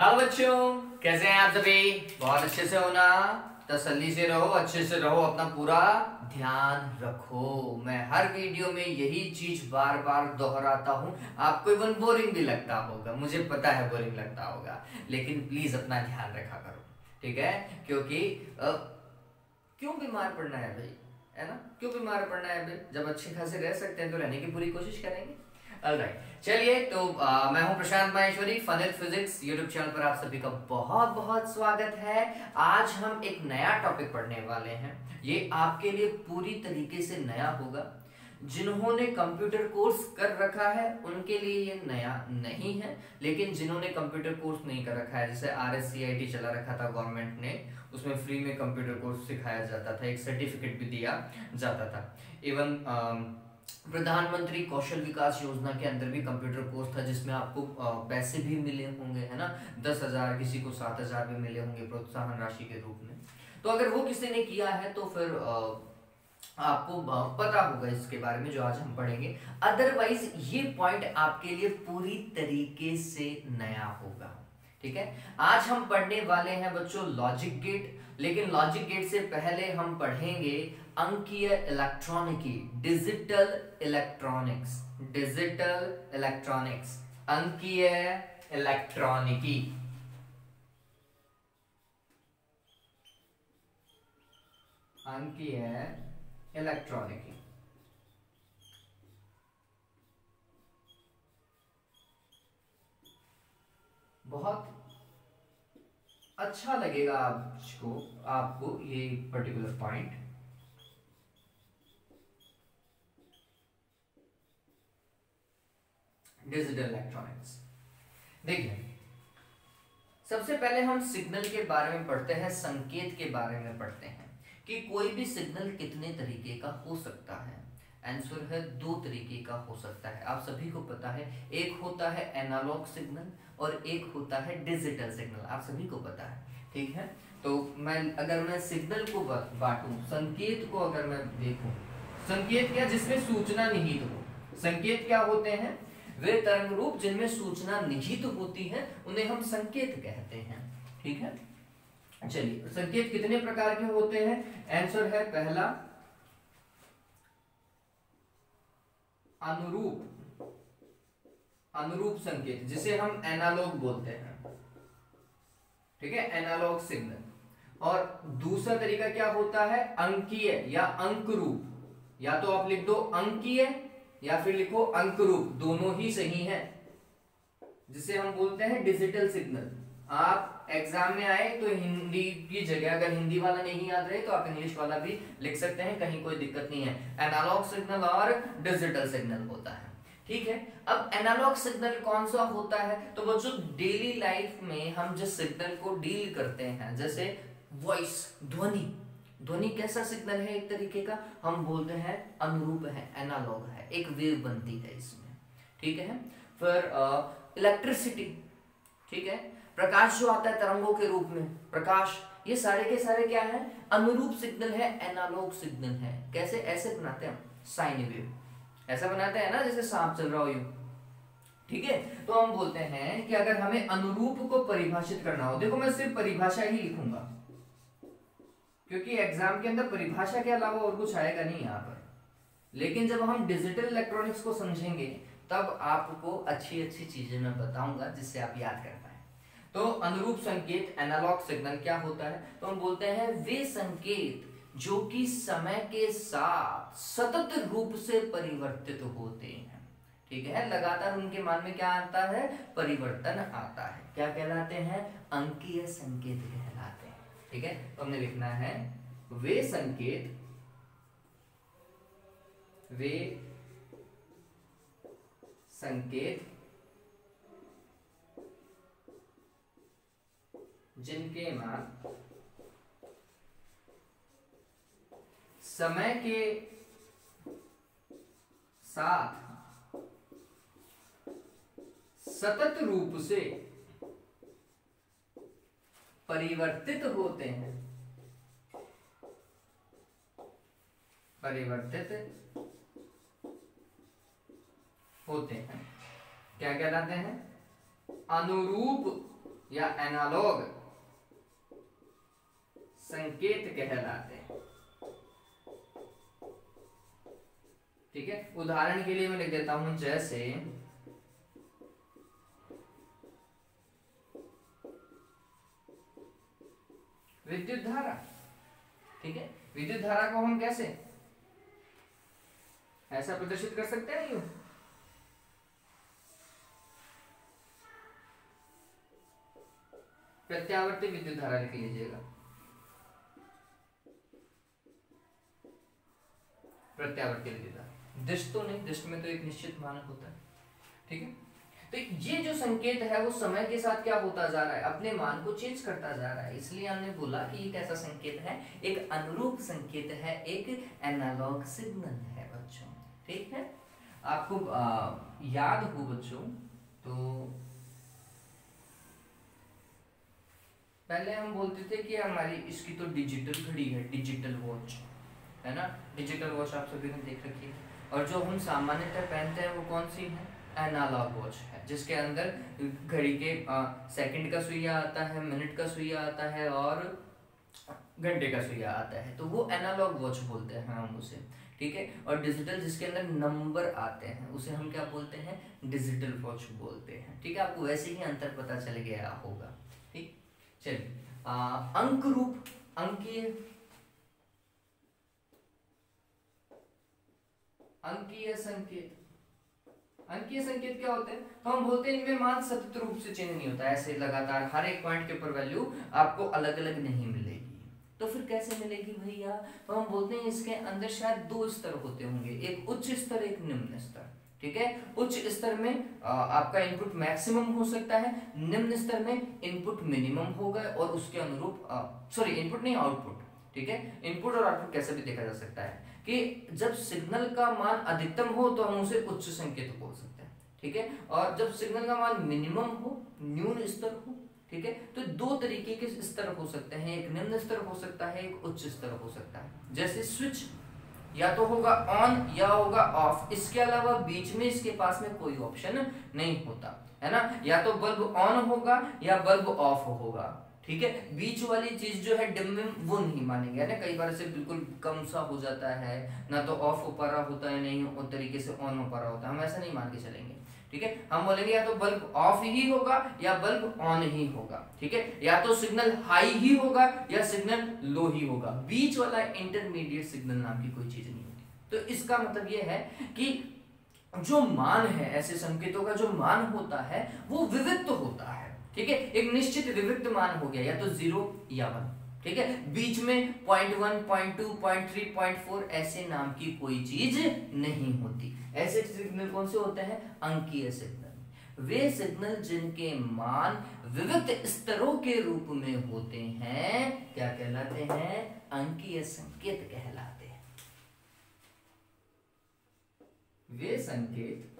Hello बच्चों कैसे हैं आप सभी? बहुत अच्छे से हो ना तसल्ली से रहो अच्छे से रहो अपना पूरा ध्यान रखो। मैं हर वीडियो में यही चीज़ बार बार दोहराता हूँ। आपको इवन बोरिंग भी लगता होगा। मुझे पता है बोरिंग लगता होगा। लेकिन प्लीज़ अपना ध्यान रखा करो। ठीक है? क्योंकि अ, क्यों बीमार पड़ना है भाई? है ना? क्यों बीमार पड़ना है भाई? जब अच्छे खासे रह सकते हैं तो रहने की पूरी कोशिश करेंगे। चलिए तो आ, मैं हूँ प्रशांत माहेश्वरी फनिल फिजिक्स यूट्यूब चैनल पर आप सभी का बहुत बहुत स्वागत है। आज हम एक नया टॉपिक पढ़ने वाले हैं। ये आपके लिए पूरी तरीके से नया होगा। जिन्होंने कंप्यूटर कोर्स कर रखा है उनके लिए ये नया नहीं है। लेकिन जिन्होंने कंप्यूटर कोर्स नहीं कर रखा है जैसे आर एस चला रखा था गवर्नमेंट ने उसमें फ्री में कंप्यूटर कोर्स सिखाया जाता था एक सर्टिफिकेट भी दिया जाता था। इवन प्रधानमंत्री कौशल विकास योजना के अंदर भी कंप्यूटर कोर्स था, जिसमें आपको पैसे भी मिले होंगे, है ना? दस हज़ार, किसी को सात हज़ार भी मिले होंगे प्रोत्साहन राशि के रूप में। तो अगर वो किसी ने किया है तो फिर आपको पता होगा इसके बारे में जो आज हम पढ़ेंगे। अदरवाइज़ ये पॉइंट आपके लिए पूरी तरीके से नया होगा। ठीक है? आज हम पढ़ने वाले हैं बच्चों लॉजिक गेट लेकिन लॉजिक गेट से पहले हम पढ़ेंगे अंकीय इलेक्ट्रॉनिकी डिजिटल इलेक्ट्रॉनिक्स डिजिटल इलेक्ट्रॉनिक्स अंकीय इलेक्ट्रॉनिकी अंकीय इलेक्ट्रॉनिकी बहुत अच्छा लगेगा आपको आपको ये पर्टिकुलर पॉइंट डिजिटल इलेक्ट्रॉनिक्स। देखिए, सबसे पहले हम सिग्नल के बारे में पढ़ते हैं, संकेत के बारे में पढ़ते हैं कि कोई भी सिग्नल कितने तरीके का हो सकता है। आंसर है, दो तरीके का हो सकता है। आप सभी को पता है, एक होता है एनालॉग सिग्नल और एक होता है डिजिटल सिग्नल आप सभी को पता है, ठीक है? तो मैं, अगर मैं सिग्नल को बांटूं, संकेत को अगर मैं देखूँ, संकेत क्या, जिसमें सूचना निहित हो। संकेत क्या होते हैं? वे तरंग रूप जिनमें सूचना निहित होती है, उन्हें हम संकेत कहते हैं। ठीक है? चलिए, संकेत कितने प्रकार के होते हैं? आंसर है पहला, अनुरूप। अनुरूप संकेत, जिसे हम एनालॉग बोलते हैं। ठीक है? एनालॉग सिग्नल और दूसरा तरीका क्या होता है? अंकीय या अंक रूप या तो आप लिख दो अंकीय या फिर लिखो अंक रूप, दोनों ही सही है, जिसे हम बोलते हैं डिजिटल सिग्नल आप एग्ज़ाम में आए तो हिंदी की जगह, अगर हिंदी वाला नहीं याद रहे तो आप इंग्लिश वाला भी लिख सकते हैं, कहीं कोई दिक्कत नहीं है। एनालॉग सिग्नल और डिजिटल सिग्नल होता है। ठीक है? अब एनालॉग सिग्नल कौन सा होता है? तो बच्चों डेली लाइफ में हम जिस सिग्नल को डील करते हैं, जैसे वॉइस ध्वनि। ध्वनि कैसा सिग्नल है एक तरीके का? हम बोलते हैं अनुरूप है, एनालॉग है, एक वेव बनती है इसमें। ठीक है? फिर इलेक्ट्रिसिटी ठीक है? प्रकाश जो आता है तरंगों के रूप में, प्रकाश, ये सारे के सारे क्या है? अनुरूप सिग्नल है, एनालॉग सिग्नल है। कैसे? ऐसे बनाते हैं साइन वेव ऐसा बनाते हैं ना, जैसे सांप चल रहा हो यूँ। ठीक है? तो हम बोलते हैं कि अगर हमें अनुरूप को परिभाषित करना हो, देखो मैं सिर्फ़ परिभाषा ही लिखूँगा। क्योंकि एग्ज़ाम के अंदर परिभाषा के अलावा और कुछ आएगा नहीं यहाँ पर। लेकिन जब हम डिजिटल इलेक्ट्रॉनिक्स को समझेंगे, तब आपको अच्छी अच्छी चीज़ें मैं बताऊँगा जिससे आप याद कर पाए। तो अनुरूप संकेत एनालॉग सिग्नल क्या होता है? तो हम बोलते हैं वे संकेत जो कि समय के साथ सतत रूप से परिवर्तित होते हैं। ठीक है? लगातार उनके मान में क्या आता है? परिवर्तन आता है। क्या कहलाते हैं? अंकीय संकेत कहते ठीक है? तो हमने लिखना है, वे संकेत वे संकेत जिनके मान समय के साथ सतत रूप से परिवर्तित होते हैं। परिवर्तित होते हैं। क्या कहलाते हैं? अनुरूप या एनालॉग संकेत कहलाते हैं। ठीक है? उदाहरण के लिए मैं लिख देता हूँ जैसे विद्युत धारा ठीक है विद्युत धारा को हम कैसे? ऐसा प्रदर्शित कर सकते हैं यू? प्रत्यावर्ती विद्युत धारा लिख लीजिएगा। प्रत्यावर्ती विद्युत धारा दृष्ट तो नहीं, दृष्ट में तो एक निश्चित मान होता है। ठीक है? तो ये जो संकेत है वो समय के साथ क्या होता जा रहा है? अपने मान को चेंज करता जा रहा है। इसलिए हमने बोला कि एक ऐसा संकेत है एक अनुरूप संकेत है एक एनालॉग सिग्नल है बच्चों। ठीक है? आपको आ, याद हो बच्चों तो पहले हम बोलते थे कि हमारी इसकी तो डिजिटल घड़ी है डिजिटल वॉच है ना? डिजिटल वॉच आप सभी ने देख रखी है। और जो हम सामान्यतः पहनते हैं वो कौन सी है? एनालॉग वॉच है। जिसके अंदर घड़ी के सेकंड का सुइया आता है मिनट का सुइया आता है और घंटे का सुइया आता है। तो वो एनालॉग वॉच बोलते हैं हम उसे, ठीक है? और डिजिटल जिसके अंदर नंबर आते हैं, उसे हम क्या बोलते हैं? डिजिटल वॉच बोलते हैं, ठीक है? आपको वैसे ही अंतर पता चल गया होगा, ठीक? चलिए अंक रूप अंकीय अंकीय संकेत। अंकीय संकेत क्या होते हैं? तो हम बोलते हैं, इनमें मान सतत रूप से चेंज नहीं होता। ऐसे लगातार हर एक पॉइंट के ऊपर वैल्यू आपको अलग अलग नहीं मिलेगी। तो फिर कैसे मिलेगी भैया? तो हम बोलते हैं, इसके अंदर शायद दो स्तर होते होंगे। एक उच्च स्तर, एक निम्न स्तर। ठीक है? उच्च स्तर में आपका इनपुट मैक्सिमम हो सकता है। निम्न स्तर में इनपुट मिनिमम होगा और उसके अनुरूप सॉरी इनपुट नहीं आउटपुट ठीक है? इनपुट और आउटपुट कैसे भी देखा जा सकता है। कि जब सिग्नल का मान अधिकतम हो तो हम उसे उच्च संकेत बोल सकते हैं, ठीक है? और जब सिग्नल का मान मिनिमम हो, न्यून स्तर हो, ठीक है? तो दो तरीके के स्तर हो सकते हैं, एक निम्न स्तर हो सकता है, एक उच्च स्तर हो सकता है। जैसे स्विच या तो होगा ऑन या होगा ऑफ़ इसके अलावा बीच में इसके पास में कोई ऑप्शन नहीं होता, है ना? या तो बल्ब ऑन होगा या बल्ब ऑफ़ होगा। ठीक है? बीच वाली चीज़ जो है डिम में वो नहीं मानेंगे ना? कई बार से बिल्कुल कम सा हो जाता है, ना तो ऑफ़ हो पा रहा होता है नहीं उस तरीके से ऑन हो पा रहा होता है। हम ऐसा नहीं मान के चलेंगे, ठीक है? हम बोलेंगे या तो बल्ब ऑफ़ ही होगा, या बल्ब ऑन ही होगा, ठीक है? या तो सिग्नल हाई ही होगा, या सिग्नल लो ही होगा। बीच वाला इंटरमीडिएट सिग्नल नाम की कोई चीज़ नहीं होती। तो इसका मतलब यह है कि जो मान है, ऐसे संकेतों का जो मान होता है, वो विविध होता है। ठीक है? एक निश्चित विविध मान हो गया, या तो ज़ीरो या वन ठीक है? बीच में point one point two point three point four ऐसे नाम की कोई चीज़ नहीं होती। ऐसे सिग्नल कौन से होते हैं? अंकीय सिग्नल वे सिग्नल जिनके मान विविध स्तरों के रूप में होते हैं, क्या कहलाते हैं? अंकीय संकेत कहलाते हैं। वे संकेत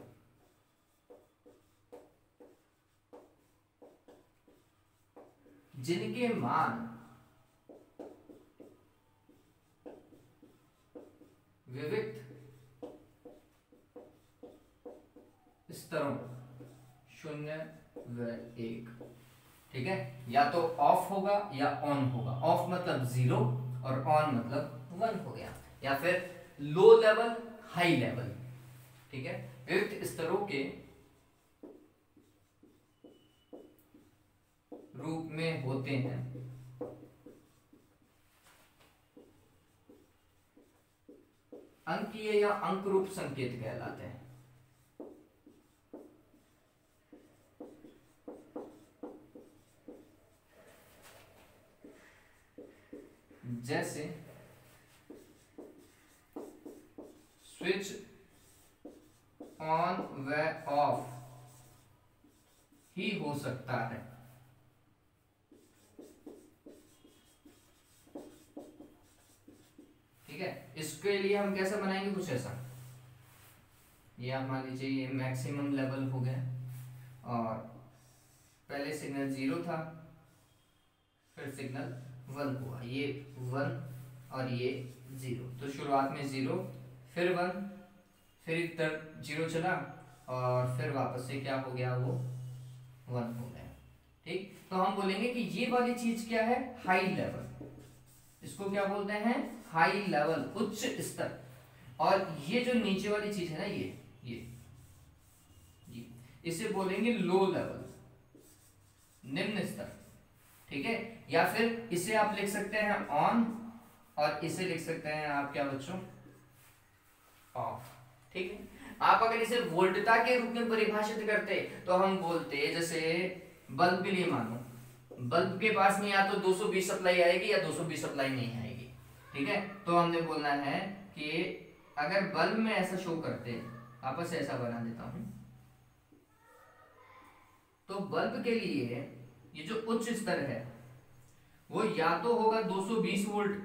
जिनके मान विविध स्तरों शून्य व एक। ठीक है? या तो ऑफ़ होगा या ऑन होगा। ऑफ़ मतलब ज़ीरो और ऑन मतलब वन हो गया। या फिर लो लेवल हाई लेवल ठीक है? विविध स्तरों के रूप में होते हैं। अंकीय या अंक रूप संकेत कहलाते हैं। जैसे स्विच ऑन व ऑफ़ ही हो सकता है। ठीक है? इसके लिए हम कैसे बनाएँगे? कुछ ऐसा। ये आप मान लीजिए, ये मैक्सिमम लेवल हो गया। और पहले सिग्नल ज़ीरो था, फिर सिग्नल वन हुआ। ये वन और ये ज़ीरो तो शुरुआत में ज़ीरो फिर वन फिर इधर ज़ीरो चला और फिर वापस से क्या हो गया? वो वन हो गया। ठीक? तो हम बोलेंगे कि ये वाली चीज़ क्या है? हाई लेवल इसको क्या बोलते हैं? हाई लेवल उच्च स्तर। और ये जो नीचे वाली चीज़ है ना, ये ये। ये इसे बोलेंगे लो लेवल निम्न स्तर। ठीक है? या फिर इसे आप लिख सकते हैं ऑन और इसे लिख सकते हैं आप क्या बच्चों? ऑफ़ ठीक है? आप अगर इसे वोल्टता के रूप में परिभाषित करते तो हम बोलते, जैसे बल्ब के लिए मानो। बल्ब के पास में या तो 220 सप्लाई आएगी या 220 सप्लाई नहीं आएगी। ठीक है? तो हमने बोलना है कि अगर बल्ब में ऐसा शो करते, आपस ऐसा बना देता हूँ। तो बल्ब के लिए ये जो उच्च स्तर है, वो या तो होगा 220 वोल्ट,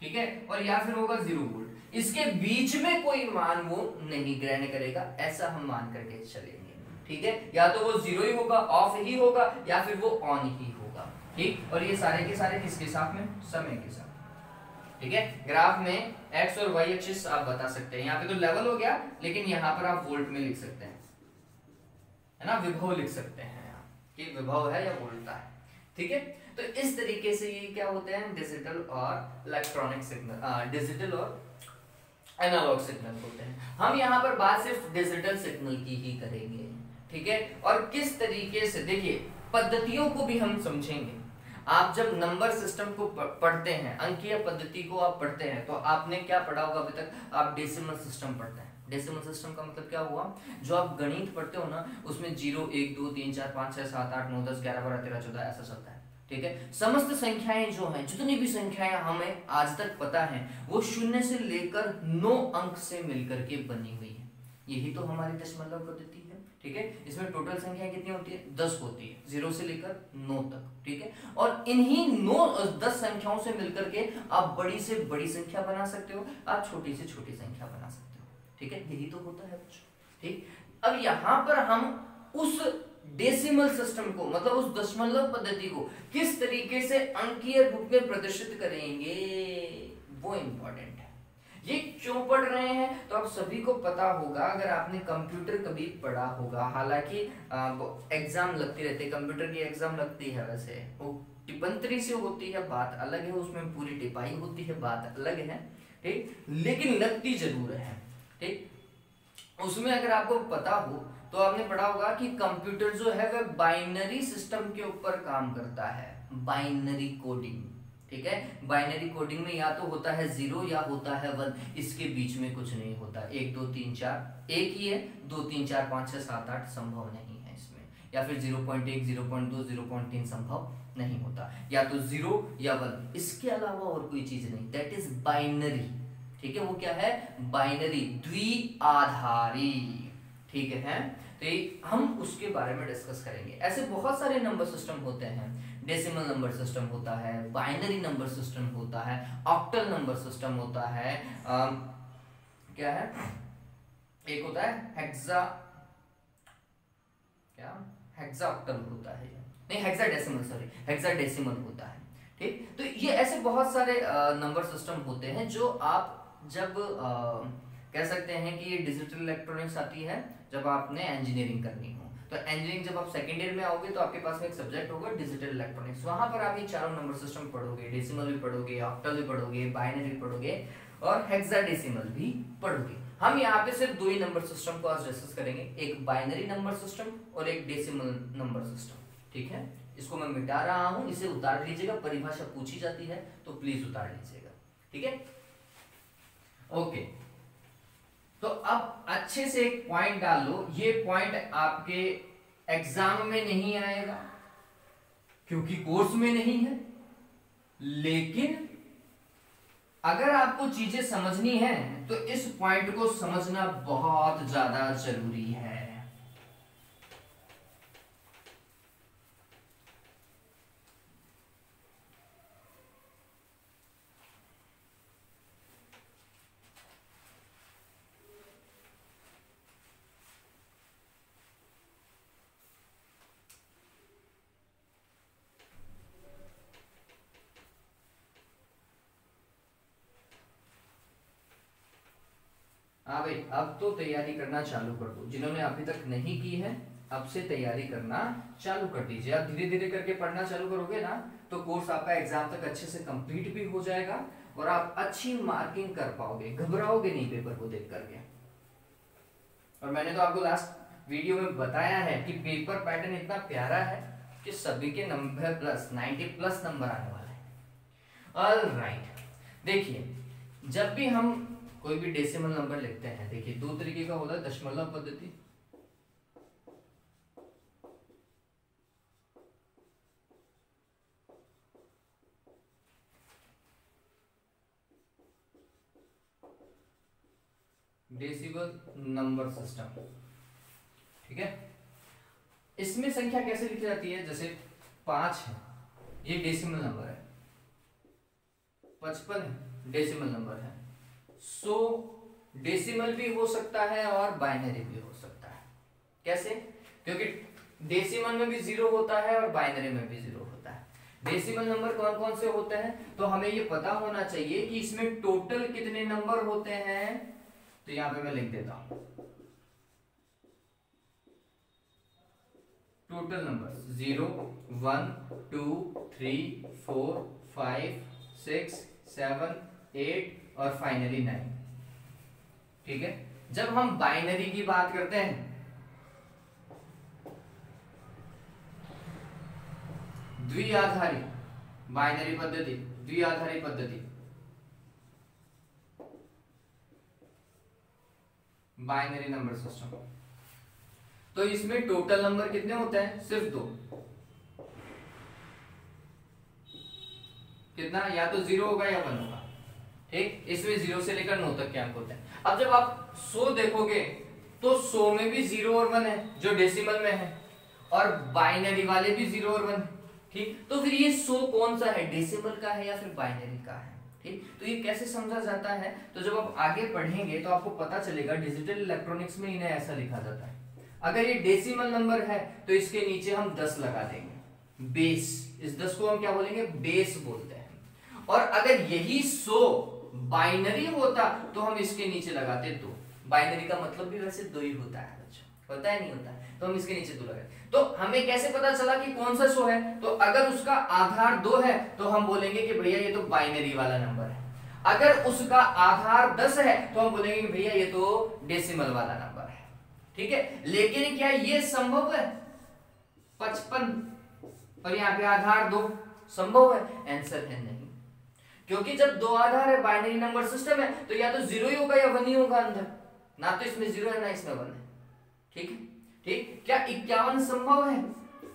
ठीक है? और या फिर होगा ज़ीरो वोल्ट। इसके बीच में कोई मान वो नहीं ग्रहण करेगा, ऐसा हम मान करके चलेंगे, ठीक है? या तो वो ज़ीरो ही होगा ऑफ़ ही होगा, या फिर वो ऑन ही होगा, ठीक? और ये सारे के सारे किसके साथ में? समय के साथ। ठीक है? ग्राफ में एक्स और वाई एक्सिस आप बता सकते हैं। यहाँ पे तो लेवल हो गया, लेकिन यहाँ पर आप वोल्ट में लिख सकते हैं। है ना? विभव लिख सकते हैं कि विभव है या वोल्टा है। ठीक है? तो इस तरीके से ये क्या होते हैं? डिजिटल और इलेक्ट्रॉनिक सिग्नल डिजिटल और एनालॉग सिग्नल होते हैं। हम यहाँ पर बात सिर्फ़ डिजिटल सिग्नल की ही करेंगे। ठीक है? और किस तरीके से? देखिए, पद्धतियों को भी हम समझेंगे। आप जब नंबर सिस्टम को पढ़ते हैं अंकीय पद्धति को आप पढ़ते हैं तो आपने क्या पढ़ा होगा अभी तक? आप डेसिमल सिस्टम पढ़ते हैं। डेसिमल सिस्टम का मतलब क्या हुआ? जो आप गणित पढ़ते हो ना, उसमें ज़ीरो, एक, दो, तीन, चार, पाँच, छह, सात, आठ, नौ, दस, ग्यारह, बारह, तेरह, चौदह, ऐसा चलता है। ठीक है? समस्त संख्याएँ जो हैं, जितनी भी संख्याएँ हमें आज तक पता है, वो शून्य से लेकर नौ अंक से मिलकर के बनी हुई है। यही तो हमारी दशमलव पद्धति ठीक है? इसमें टोटल संख्या कितनी होती है? दस होती है। ज़ीरो से लेकर नौ तक, ठीक है? और इन्हीं नौ, दस संख्याओं से मिलकर के आप बड़ी से बड़ी संख्या बना सकते हो, आप छोटी से छोटी संख्या बना सकते हो, ठीक है? यही तो होता है ठीक? अब यहाँ पर हम उस डेसिमल सिस्टम को मतलब उस दशमलव पद्धति को किस तरीके से अंकीय रूप में प्रदर्शित करेंगे? वो इंपॉर्टेंट है। ये क्यों पढ़ रहे हैं? तो आप सभी को पता होगा, अगर आपने कंप्यूटर कभी पढ़ा होगा, हालाँकि एग्ज़ाम लगती रहती है, कंप्यूटर की एग्ज़ाम लगती है वैसे। वो टिपंतरी से होती है, बात अलग है, उसमें पूरी टिपाई होती है, बात अलग है, ठीक? लेकिन लगती ज़रूर है, ठीक? उसमें अगर आपको पता हो तो आपने पढ़ा होगा कि कंप्यूटर जो है, वह बाइनरी सिस्टम के ऊपर काम करता है, बाइनरी कोडिंग। ठीक है? बाइनरी कोडिंग में या तो होता है ज़ीरो या होता है वन इसके बीच में कुछ नहीं होता। एक, दो, तीन, चार। एक ही है, दो, तीन, चार, पाँच, छह, सात, आठ संभव नहीं है इसमें। या फिर ज़ीरो पॉइंट एक ज़ीरो पॉइंट दो ज़ीरो पॉइंट तीन संभव नहीं होता। या तो ज़ीरो या वन इसके अलावा और कोई चीज़ नहीं। दैट इज़ बाइनरी ठीक है? वो क्या है? बाइनरी द्विआधारी. ठीक है? तो हम उसके बारे में डिस्कस करेंगे। ऐसे बहुत सारे नंबर सिस्टम होते हैं। डेसिमल नंबर सिस्टम होता है बाइनरी नंबर सिस्टम होता है ऑक्टल नंबर सिस्टम होता है आ, क्या है? एक होता है हेक्सा क्या? हेक्सा ऑक्टल होता है नहीं hexadecimal sorry hexadecimal होता है ठीक? तो ये ऐसे बहुत सारे नंबर सिस्टम होते हैं जो आप जब आ, कह सकते हैं कि ये डिजिटल इलेक्ट्रॉनिक्स आती है जब आपने इंजीनियरिंग करनी हो। तो इंजीनियरिंग जब आप सेकेंड ईयर में आओगे तो आपके पास में एक सब्जेक्ट होगा डिजिटल इलेक्ट्रॉनिक्स वहाँ पर आप ये चारों नंबर सिस्टम पढ़ोगे डेसिमल भी पढ़ोगे ऑक्टल भी पढ़ोगे बाइनरी पढ़ोगे और हेक्साडेसिमल भी पढ़ोगे. हम यहाँ पे सिर्फ़ दो ही नंबर सिस्टम को आज डिस्कस करेंगे, एक बाइनरी नंबर सिस्टम और एक डेसिमल नंबर सिस्टम ठीक है? इसको मैं मिटा रहा हूँ, इसे उतार लीजिएगा, परिभाषा पूछी जाती है तो प्लीज़ उतार लीजिएगा. ठीक है? ओके तो अब अच्छे से एक पॉइंट डाल लो। ये पॉइंट आपके एग्ज़ाम में नहीं आएगा, क्योंकि कोर्स में नहीं है। लेकिन अगर आपको चीज़ें समझनी है तो इस पॉइंट को समझना बहुत ज़्यादा ज़रूरी है हाँ भाई अब तो तैयारी करना चालू कर दो। जिन्होंने अभी तक नहीं की है, अब से तैयारी करना चालू कर दीजिए। आप धीरे धीरे करके पढ़ना चालू करोगे ना तो कोर्स आपका एग्ज़ाम तक अच्छे से कंप्लीट भी हो जाएगा और आप अच्छी मार्किंग कर पाओगे। घबराओगे नहीं पेपर को देख करके। और मैंने तो आपको लास्ट वीडियो में बताया है कि पेपर पैटर्न इतना प्यारा है कि सभी के नंबर प्लस 90 प्लस नंबर आने वाले हैं। ऑल राइट देखिए, जब भी हम कोई भी डेसिमल नंबर लिखते हैं। देखिए, दो तरीके का होता है, दशमलव पद्धति। डेसिबल नंबर सिस्टम ठीक है? इसमें संख्या कैसे लिखी जाती है? जैसे पाँच है, ये डेसिमल नंबर है। पचपन डेसिमल नंबर है। सो डेसिमल भी हो सकता है और बाइनरी भी हो सकता है। कैसे? क्योंकि डेसिमल में भी ज़ीरो होता है और बाइनरी में भी ज़ीरो होता है। डेसिमल नंबर कौन कौन से होते हैं? तो हमें ये पता होना चाहिए कि इसमें टोटल कितने नंबर होते हैं। तो यहाँ पे मैं लिख देता हूँ। Total number zero one two three four five six seven eight और फाइनली नाइन ठीक है? जब हम बाइनरी की बात करते हैं, द्विआधारी बाइनरी पद्धति, द्विआधारी पद्धति. बाइनरी नंबर सिस्टम तो इसमें टोटल नंबर कितने होते हैं? सिर्फ़ दो. कितना? या तो ज़ीरो होगा या वन होगा. ठीक? इसमें ज़ीरो से लेकर नौ तक के अंक होते हैं। अब जब आप सो देखोगे तो सो में भी ज़ीरो और वन है, जो डेसिमल में है। और बाइनरी वाले भी ज़ीरो और वन ठीक? तो फिर ये सो कौन सा है? डेसिमल का है या फिर बाइनरी का है? ठीक? तो ये कैसे समझा जाता है? तो जब आप आगे पढ़ेंगे तो आपको पता चलेगा डिजिटल इलेक्ट्रॉनिक्स में इन्हें ऐसा लिखा जाता है। अगर ये डेसिमल नंबर है तो इसके नीचे हम दस लगा देंगे। बेस इस दस को हम क्या बोलेंगे? बेस बोलते हैं। और अगर यही सो बाइनरी होता तो हम इसके नीचे लगाते दो। बाइनरी का मतलब भी वैसे दो ही होता है, बच्चों। होता है, नहीं होता है। तो हम इसके नीचे दो लगाए। तो हमें कैसे पता चला कि कौन सा सो है? तो अगर उसका आधार दो है तो हम बोलेंगे कि भैया ये तो बाइनरी वाला नंबर है। अगर उसका आधार दस है तो हम बोलेंगे कि भैया ये तो डेसिमल वाला नंबर है। ठीक है? लेकिन क्या ये संभव है? पचपन। और यहाँ पे आधार दो। संभव है? आंसर है नहीं। क्योंकि जब दो आधार है बाइनरी नंबर सिस्टम है तो या तो ज़ीरो ही होगा या वन ही होगा अंदर। ना तो इसमें ज़ीरो है, ना इसमें वन है। ठीक है? ठीक? क्या इक्यावन संभव है?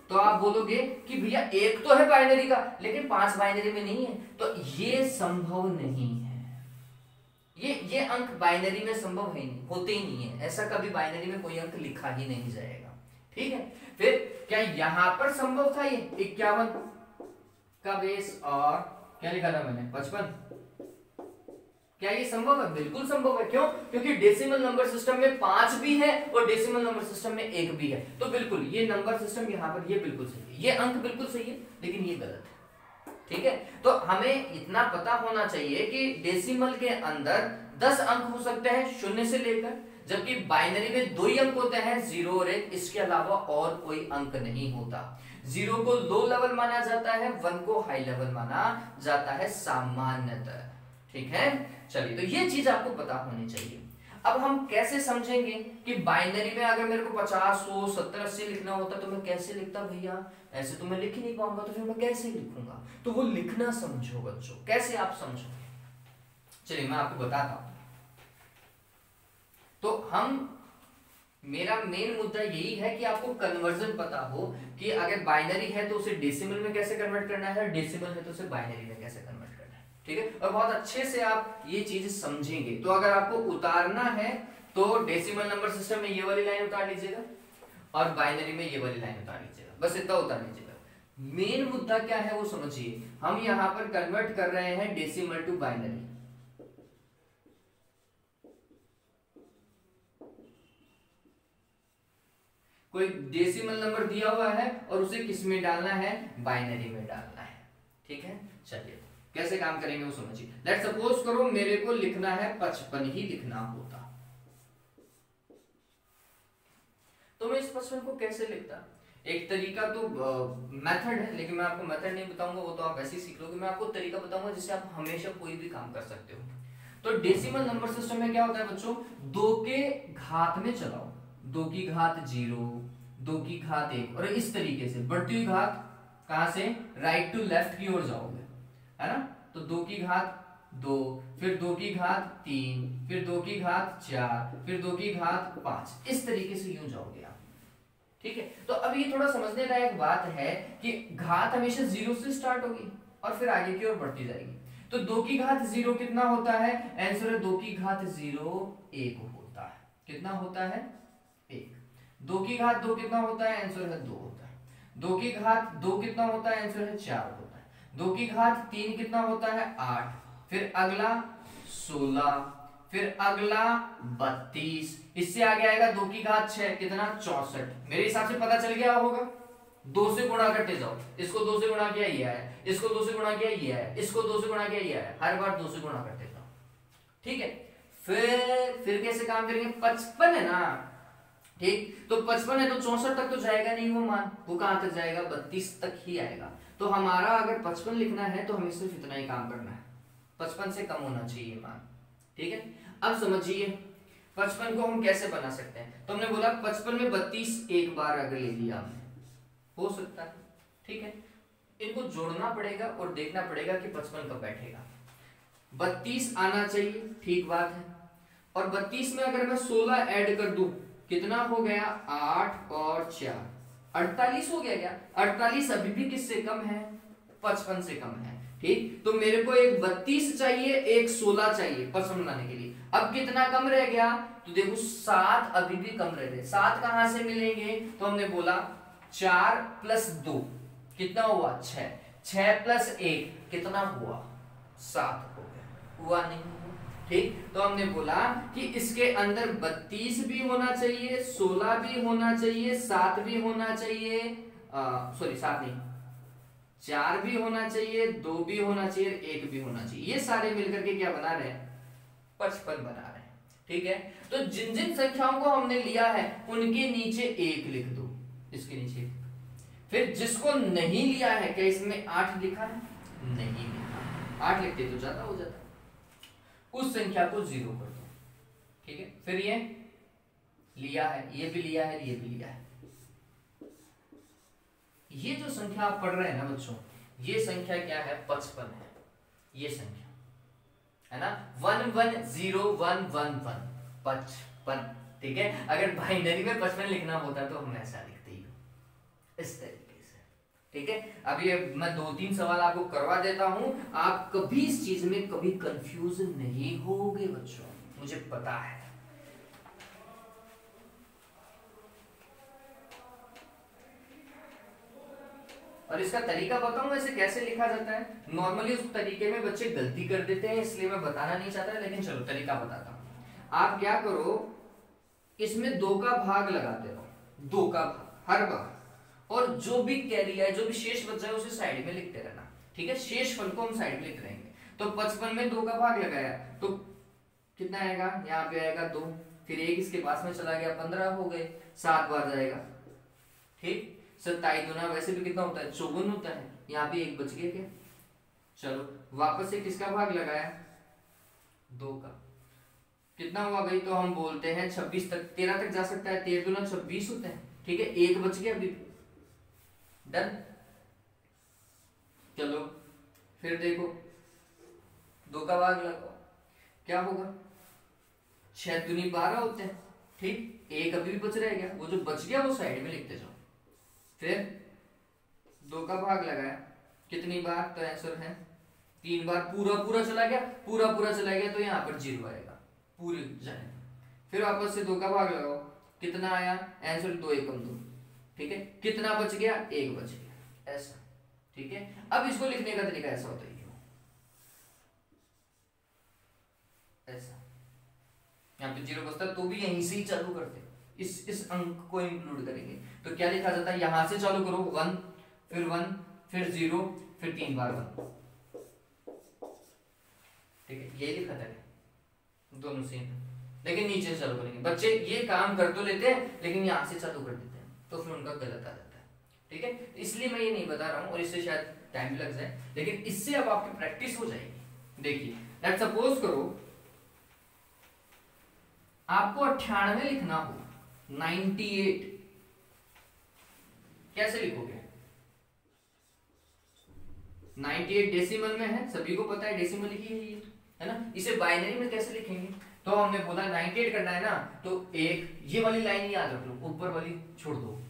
तो आप बोलोगे कि भैया, एक तो है बाइनरी का, लेकिन पाँच बाइनरी में नहीं है। तो ये संभव नहीं है। ये ये अंक बाइनरी में संभव है नहीं, होते ही नहीं है। ऐसा कभी बाइनरी में कोई अंक लिखा ही नहीं जाएगा। ठीक है? फिर क्या यहाँ पर संभव था ये इक्यावन? का बेस और क्या लिखा था मैंने? पचपन। क्या ये संभव है? बिल्कुल संभव है। क्यों? क्योंकि डेसिमल नंबर सिस्टम में पाँच भी है और डेसिमल नंबर सिस्टम में एक भी है। तो बिल्कुल, ये नंबर सिस्टम यहाँ पर, ये बिल्कुल सही है। ये अंक बिल्कुल सही है, लेकिन ये गलत है। ठीक है? तो हमें इतना पता होना चाहिए कि डेसिमल के अंदर दस अंक हो सकते हैं शून्य से लेकर, जबकि बाइनरी में दो ही अंक होते हैं ज़ीरो और एक। इसके अलावा और कोई अंक नहीं होता। ज़ीरो को लो लेवल माना जाता है वन को हाई लेवल माना जाता है सामान्यतः। ठीक है? चलिए तो ये चीज़ आपको पता होनी चाहिए। अब हम कैसे समझेंगे कि बाइनरी में अगर मेरे को पचास, सौ, सत्तर, अस्सी लिखना होता तो मैं कैसे लिखता भैया? ऐसे तो मैं लिख ही नहीं पाऊँगा तो फिर मैं कैसे लिखूँगा? तो वो लिखना समझो बच्चों। कैसे आप समझोगे? चलिए, मैं आपको बताता हूँ। तो हम मेरा मेन मुद्दा यही है कि आपको कन्वर्जन पता हो कि अगर बाइनरी है तो उसे डेसिमल में कैसे कन्वर्ट करना है डेसिमल है तो उसे बाइनरी में कैसे कन्वर्ट करना है, ठीक है? और बहुत अच्छे से आप ये चीज़ समझेंगे। तो अगर आपको उतारना है तो डेसिमल नंबर सिस्टम में ये वाली लाइन उतार लीजिएगा और बाइनरी में ये वाली लाइन उतार लीजिएगा। बस इतना उतार लीजिएगा। मेन मुद्दा क्या है वो समझिए। हम यहाँ पर कन्वर्ट कर रहे हैं डेसिमल टू बाइनरी कोई डेसिमल नंबर दिया हुआ है और उसे किसमें डालना है? बाइनरी में डालना है। ठीक है? चलिए, कैसे काम करेंगे वो समझिए। लेट सपोज़ करो मेरे को लिखना है पचपन ही लिखना होता। तो मैं इस पचपन को कैसे लिखता? एक तरीका तो मेथड है, लेकिन मैं आपको मेथड नहीं बताऊँगा, वो तो आप ऐसे ही सीख लोगे। मैं आपको तरीका बताऊँगा जिससे आप हमेशा कोई भी काम कर सकते हो। तो डेसिमल नंबर सिस्टम में क्या होता है बच्चों? दो के घात में चलाओ। दो की घात ज़ीरो, दो की घात एक, और इस तरीके से बढ़ती हुई घात कहाँ से? राइट टू लेफ़्ट की ओर जाओगे, है ना? तो दो की घात दो, फिर दो की घात तीन, फिर दो की घात चार, फिर दो की घात पाँच, इस तरीके से यूँ जाओगे आप, ठीक है? तो अब ये थोड़ा समझने लायक बात है कि घात हमेशा ज़ीरो से स्टार्ट होगी और फिर आगे की ओर बढ़ती जाएगी। तो दो की घात ज़ीरो कितना होता है? आंसर है दो की घात ज़ीरो एक होता है। कितना होता है? दो की घात दो कितना होता है? आंसर है दो होता है। दो की घात दो कितना होता है? आंसर है चार होता है। दो की घात तीन कितना होता है? आठ। फिर अगला सोलह। फिर अगला बत्तीस। इससे आगे आएगा दो की घात छह, कितना? चौसठ। मेरे हिसाब से पता चल गया होगा। दो से गुणा करते जाओ। इसको दो से गुणा किया, ये है इसको दो से गुणा किया, ये है इसको दो से गुणा किया, ये है हर बार दो से गुणा करते जाओ। ठीक है? फिर फिर कैसे काम करेंगे? पचपन है ना? ठीक? तो पचपन है तो चौसठ तक तो जाएगा नहीं वो मान। वो कहाँ तक जाएगा? बत्तीस तक ही आएगा। तो हमारा अगर पचपन लिखना है तो हमें सिर्फ़ इतना ही काम करना है। पचपन से कम होना चाहिए मान। ठीक है? अब समझिए, पचपन को हम कैसे बना सकते हैं? तो हमने बोला पचपन में बत्तीस एक बार अगर ले लिया हो सकता है। ठीक है? इनको जोड़ना पड़ेगा और देखना पड़ेगा कि पचपन कब बैठेगा। बत्तीस आना चाहिए, ठीक बात है। और बत्तीस में अगर मैं सोलह ऐड कर दू कितना हो गया? आठ और चार। अड़तालीस हो गया क्या? अड़तालीस अभी भी किससे कम है? पचपन से कम है। ठीक? तो मेरे को एक बत्तीस चाहिए, एक सोलह चाहिए पचपन बनाने के लिए। अब कितना कम रह गया? तो देखो, सात अभी भी कम रह गए। सात कहाँ से मिलेंगे? तो हमने बोला, चार प्लस दो। कितना हुआ? छ छ प्लस एक। कितना हुआ? सात हो गया। हुआ नहीं। ठीक? तो हमने बोला कि इसके अंदर बत्तीस भी होना चाहिए, सोलह भी होना चाहिए, सात भी होना चाहिए सॉरी सात नहीं, चार भी होना चाहिए, दो भी होना चाहिए एक भी होना चाहिए। ये सारे मिलकर के क्या बना रहे हैं? पचपन बना रहे हैं। ठीक है? तो जिन जिन संख्याओं को हमने लिया है, उनके नीचे एक लिख दो। इसके नीचे फिर जिसको नहीं लिया है, क्या इसमें आठ लिखा है? नहीं लिखा। आठ लिखते तो ज़्यादा हो जाता उस संख्या को ज़ीरो कर दो। ठीक है? फिर ये लिया है, ये भी लिया है, ये भी लिया है। ये जो संख्या आप पढ़ रहे हैं ना बच्चों, ये संख्या क्या है? पचपन है। ये संख्या, है ना? One one, zero, one one one, पचपन। ठीक है? अगर बाइनरी में पचपन लिखना होता तो हम ऐसा लिखते ही। इस तरीके ठीक है? अब ये मैं दो तीन सवाल आपको करवा देता हूँ। आप कभी इस चीज़ में कभी कंफ्यूज नहीं होगे बच्चों, मुझे पता है। और इसका तरीका बताऊँगा इसे कैसे लिखा जाता है? नॉर्मली उस तरीके में बच्चे गलती कर देते हैं, इसलिए मैं बताना नहीं चाहता, लेकिन चलो, तरीका बताता हूँ। आप क्या करो, इसमें दो का भाग लगाते रहो। दो का भाग, हर बार। और जो भी कैरी है, जो भी शेष बच जाए उसे साइड में लिखते रहना। ठीक है? शेष फल को हम साइड में लिख रहेंगे तो पचपन में दो का भाग लगाया। तो कितना आएगा? यहाँ पे आएगा दो। फिर एक इसके पास में चला गया, पंद्रह हो गए। सात बार जाएगा। ठीक? सत्ताईस गुना वैसे भी कितना होता है? चौवन होता है। यहाँ पे एक बच गया क्या? चलो, वापस से किसका भाग लगाया? दो का। कितना हुआ भाई? तो हम बोलते हैं छब्बीस तक। तेरह तक जा सकता है। तेरह दुना छब्बीस होता है। ठीक है? एक बच गया अभी। डन। चलो, फिर देखो। दो का भाग लगाओ। क्या होगा? छह दुनी बारह होते हैं, ठीक? एक अभी भी बच रह गया। वो जो बच गया, वो साइड में लिखते जाओ। फिर दो का भाग लगाया। कितनी बार? तो आंसर है, तीन बार। पूरा पूरा चला गया। पूरा पूरा चला गया तो यहाँ पर ज़ीरो आएगा। पूरे जाए फिर वापस से दो का भाग लगाओ। कितना आया? आंसर दो एकम दो। ठीक है? कितना बच गया? एक बच गया। ऐसा। ठीक है? अब इसको लिखने का तरीका ऐसा होता है ऐसा। यहाँ पे ज़ीरो बचता तो भी यहीं से ही चालू करते इस इस अंक को इंक्लूड करेंगे। तो क्या लिखा जाता है? यहाँ से चालू करो। वन, फिर वन, फिर ज़ीरो, फिर तीन बार वन। ठीक है? ये लिखा था। दोनों सेम लेकिन नीचे से चालू करेंगे। बच्चे, ये काम कर तो लेते हैं, लेकिन यहाँ से चालू कर देते तो फिर उनका गलत आ जाता है। ठीक है? इसलिए मैं ये नहीं बता रहा हूँ और इससे शायद टाइम लग जाए, लेकिन इससे अब आपकी प्रैक्टिस हो जाएगी। देखिए लेट सपोज़ करो, आपको अट्ठानवे लिखना हो 98 कैसे लिखोगे? 98 डेसिमल में है, सभी को पता है डेसिमल ही है ये है ना? इसे बाइनरी में कैसे लिखेंगे? तो हमने बोला 98 करना है ना तो एक, ये वाली लाइन याद रख लो, ऊपर वाली छोड़ दो।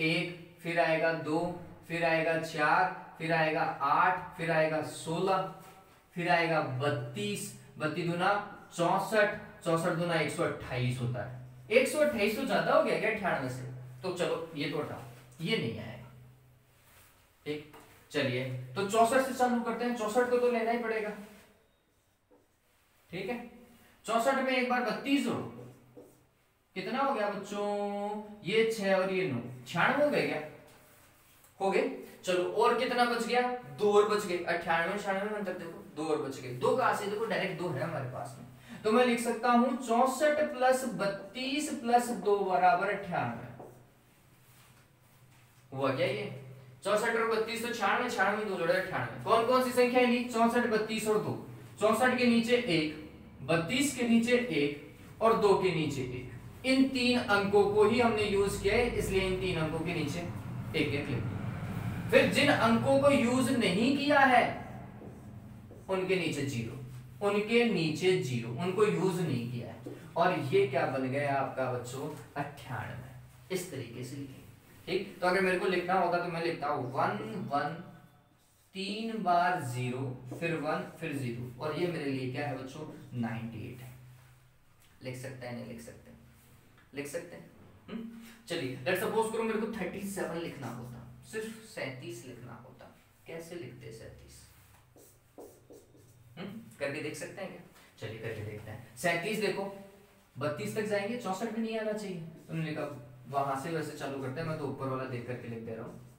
एक, फिर आएगा दो, फिर आएगा चार, फिर आएगा आठ, फिर आएगा सोलह, फिर आएगा बत्तीस बत्तीस दुना चौसठ चौसठ दुना एक सौ अट्ठाईस होता है। एक सौ अट्ठाईस तो ज़्यादा हो गया क्या अठानवे से? तो चलो, ये तो ये नहीं आएगा ठीक चलिए। तो चौसठ से चालू करते हैं, चौसठ को तो लेना ही पड़ेगा। ठीक है? चौसठ में एक बार बत्तीस जोड़ो कितना हो गया बच्चों? ये छह और ये नौ। छियानवे हो गए क्या? हो गए? चलो, और कितना बच गया? दो और बच गए। अठानवे, छियानवे अंतर देखो, दो और बच गए। दो कहा से देखो डायरेक्ट दो है हमारे पास में। तो मैं लिख सकता हूँ, चौसठ प्लस बत्तीस प्लस दो बराबर अठानवे। हुआ क्या ये? चौसठ और बत्तीस तो छियानवे छियानवे दो जोड़े अठानवे। कौन कौन सी संख्या है चौसठ, बत्तीस और दो। चौसठ के नीचे एक बत्तीस के नीचे एक और दो के नीचे एक। इन तीन अंकों को ही हमने यूज़ किया है, इसलिए इन तीन अंकों के नीचे एक एक लिख फिर जिन अंकों को यूज़ नहीं किया है, उनके नीचे ज़ीरो उनके नीचे ज़ीरो उनको यूज़ नहीं किया है। और ये क्या बन गया आपका बच्चों? अठानवे इस तरीके से लिखेंगे ठीक? तो अगर मेरे को लिखना होता तो मैं लिखता हूँ, वन वन, तीन बार ज़ीरो फिर वन, फिर ज़ीरो और ये मेरे लिए क्या है बच्चों? नाइनटी एट है। लिख सकते हैं, नहीं लिख सकते लिख सकते हैं? हम्म? चलिए सपोज़ करो मेरे को थर्टी सेवन लिखना होता। सिर्फ़ सैतीस लिखना होता। कैसे लिखते सैतीस? हम्म? करके देख सकते हैं क्या? चलिए, करके देखते हैं। सैतीस देखो, बत्तीस तक जाएँगे, चौसठ में नहीं आना चाहिए। लिखा वहाँ से वैसे चालू करते हैं, मैं तो ऊपर वाला देख करके लिख दे रहा हूँ।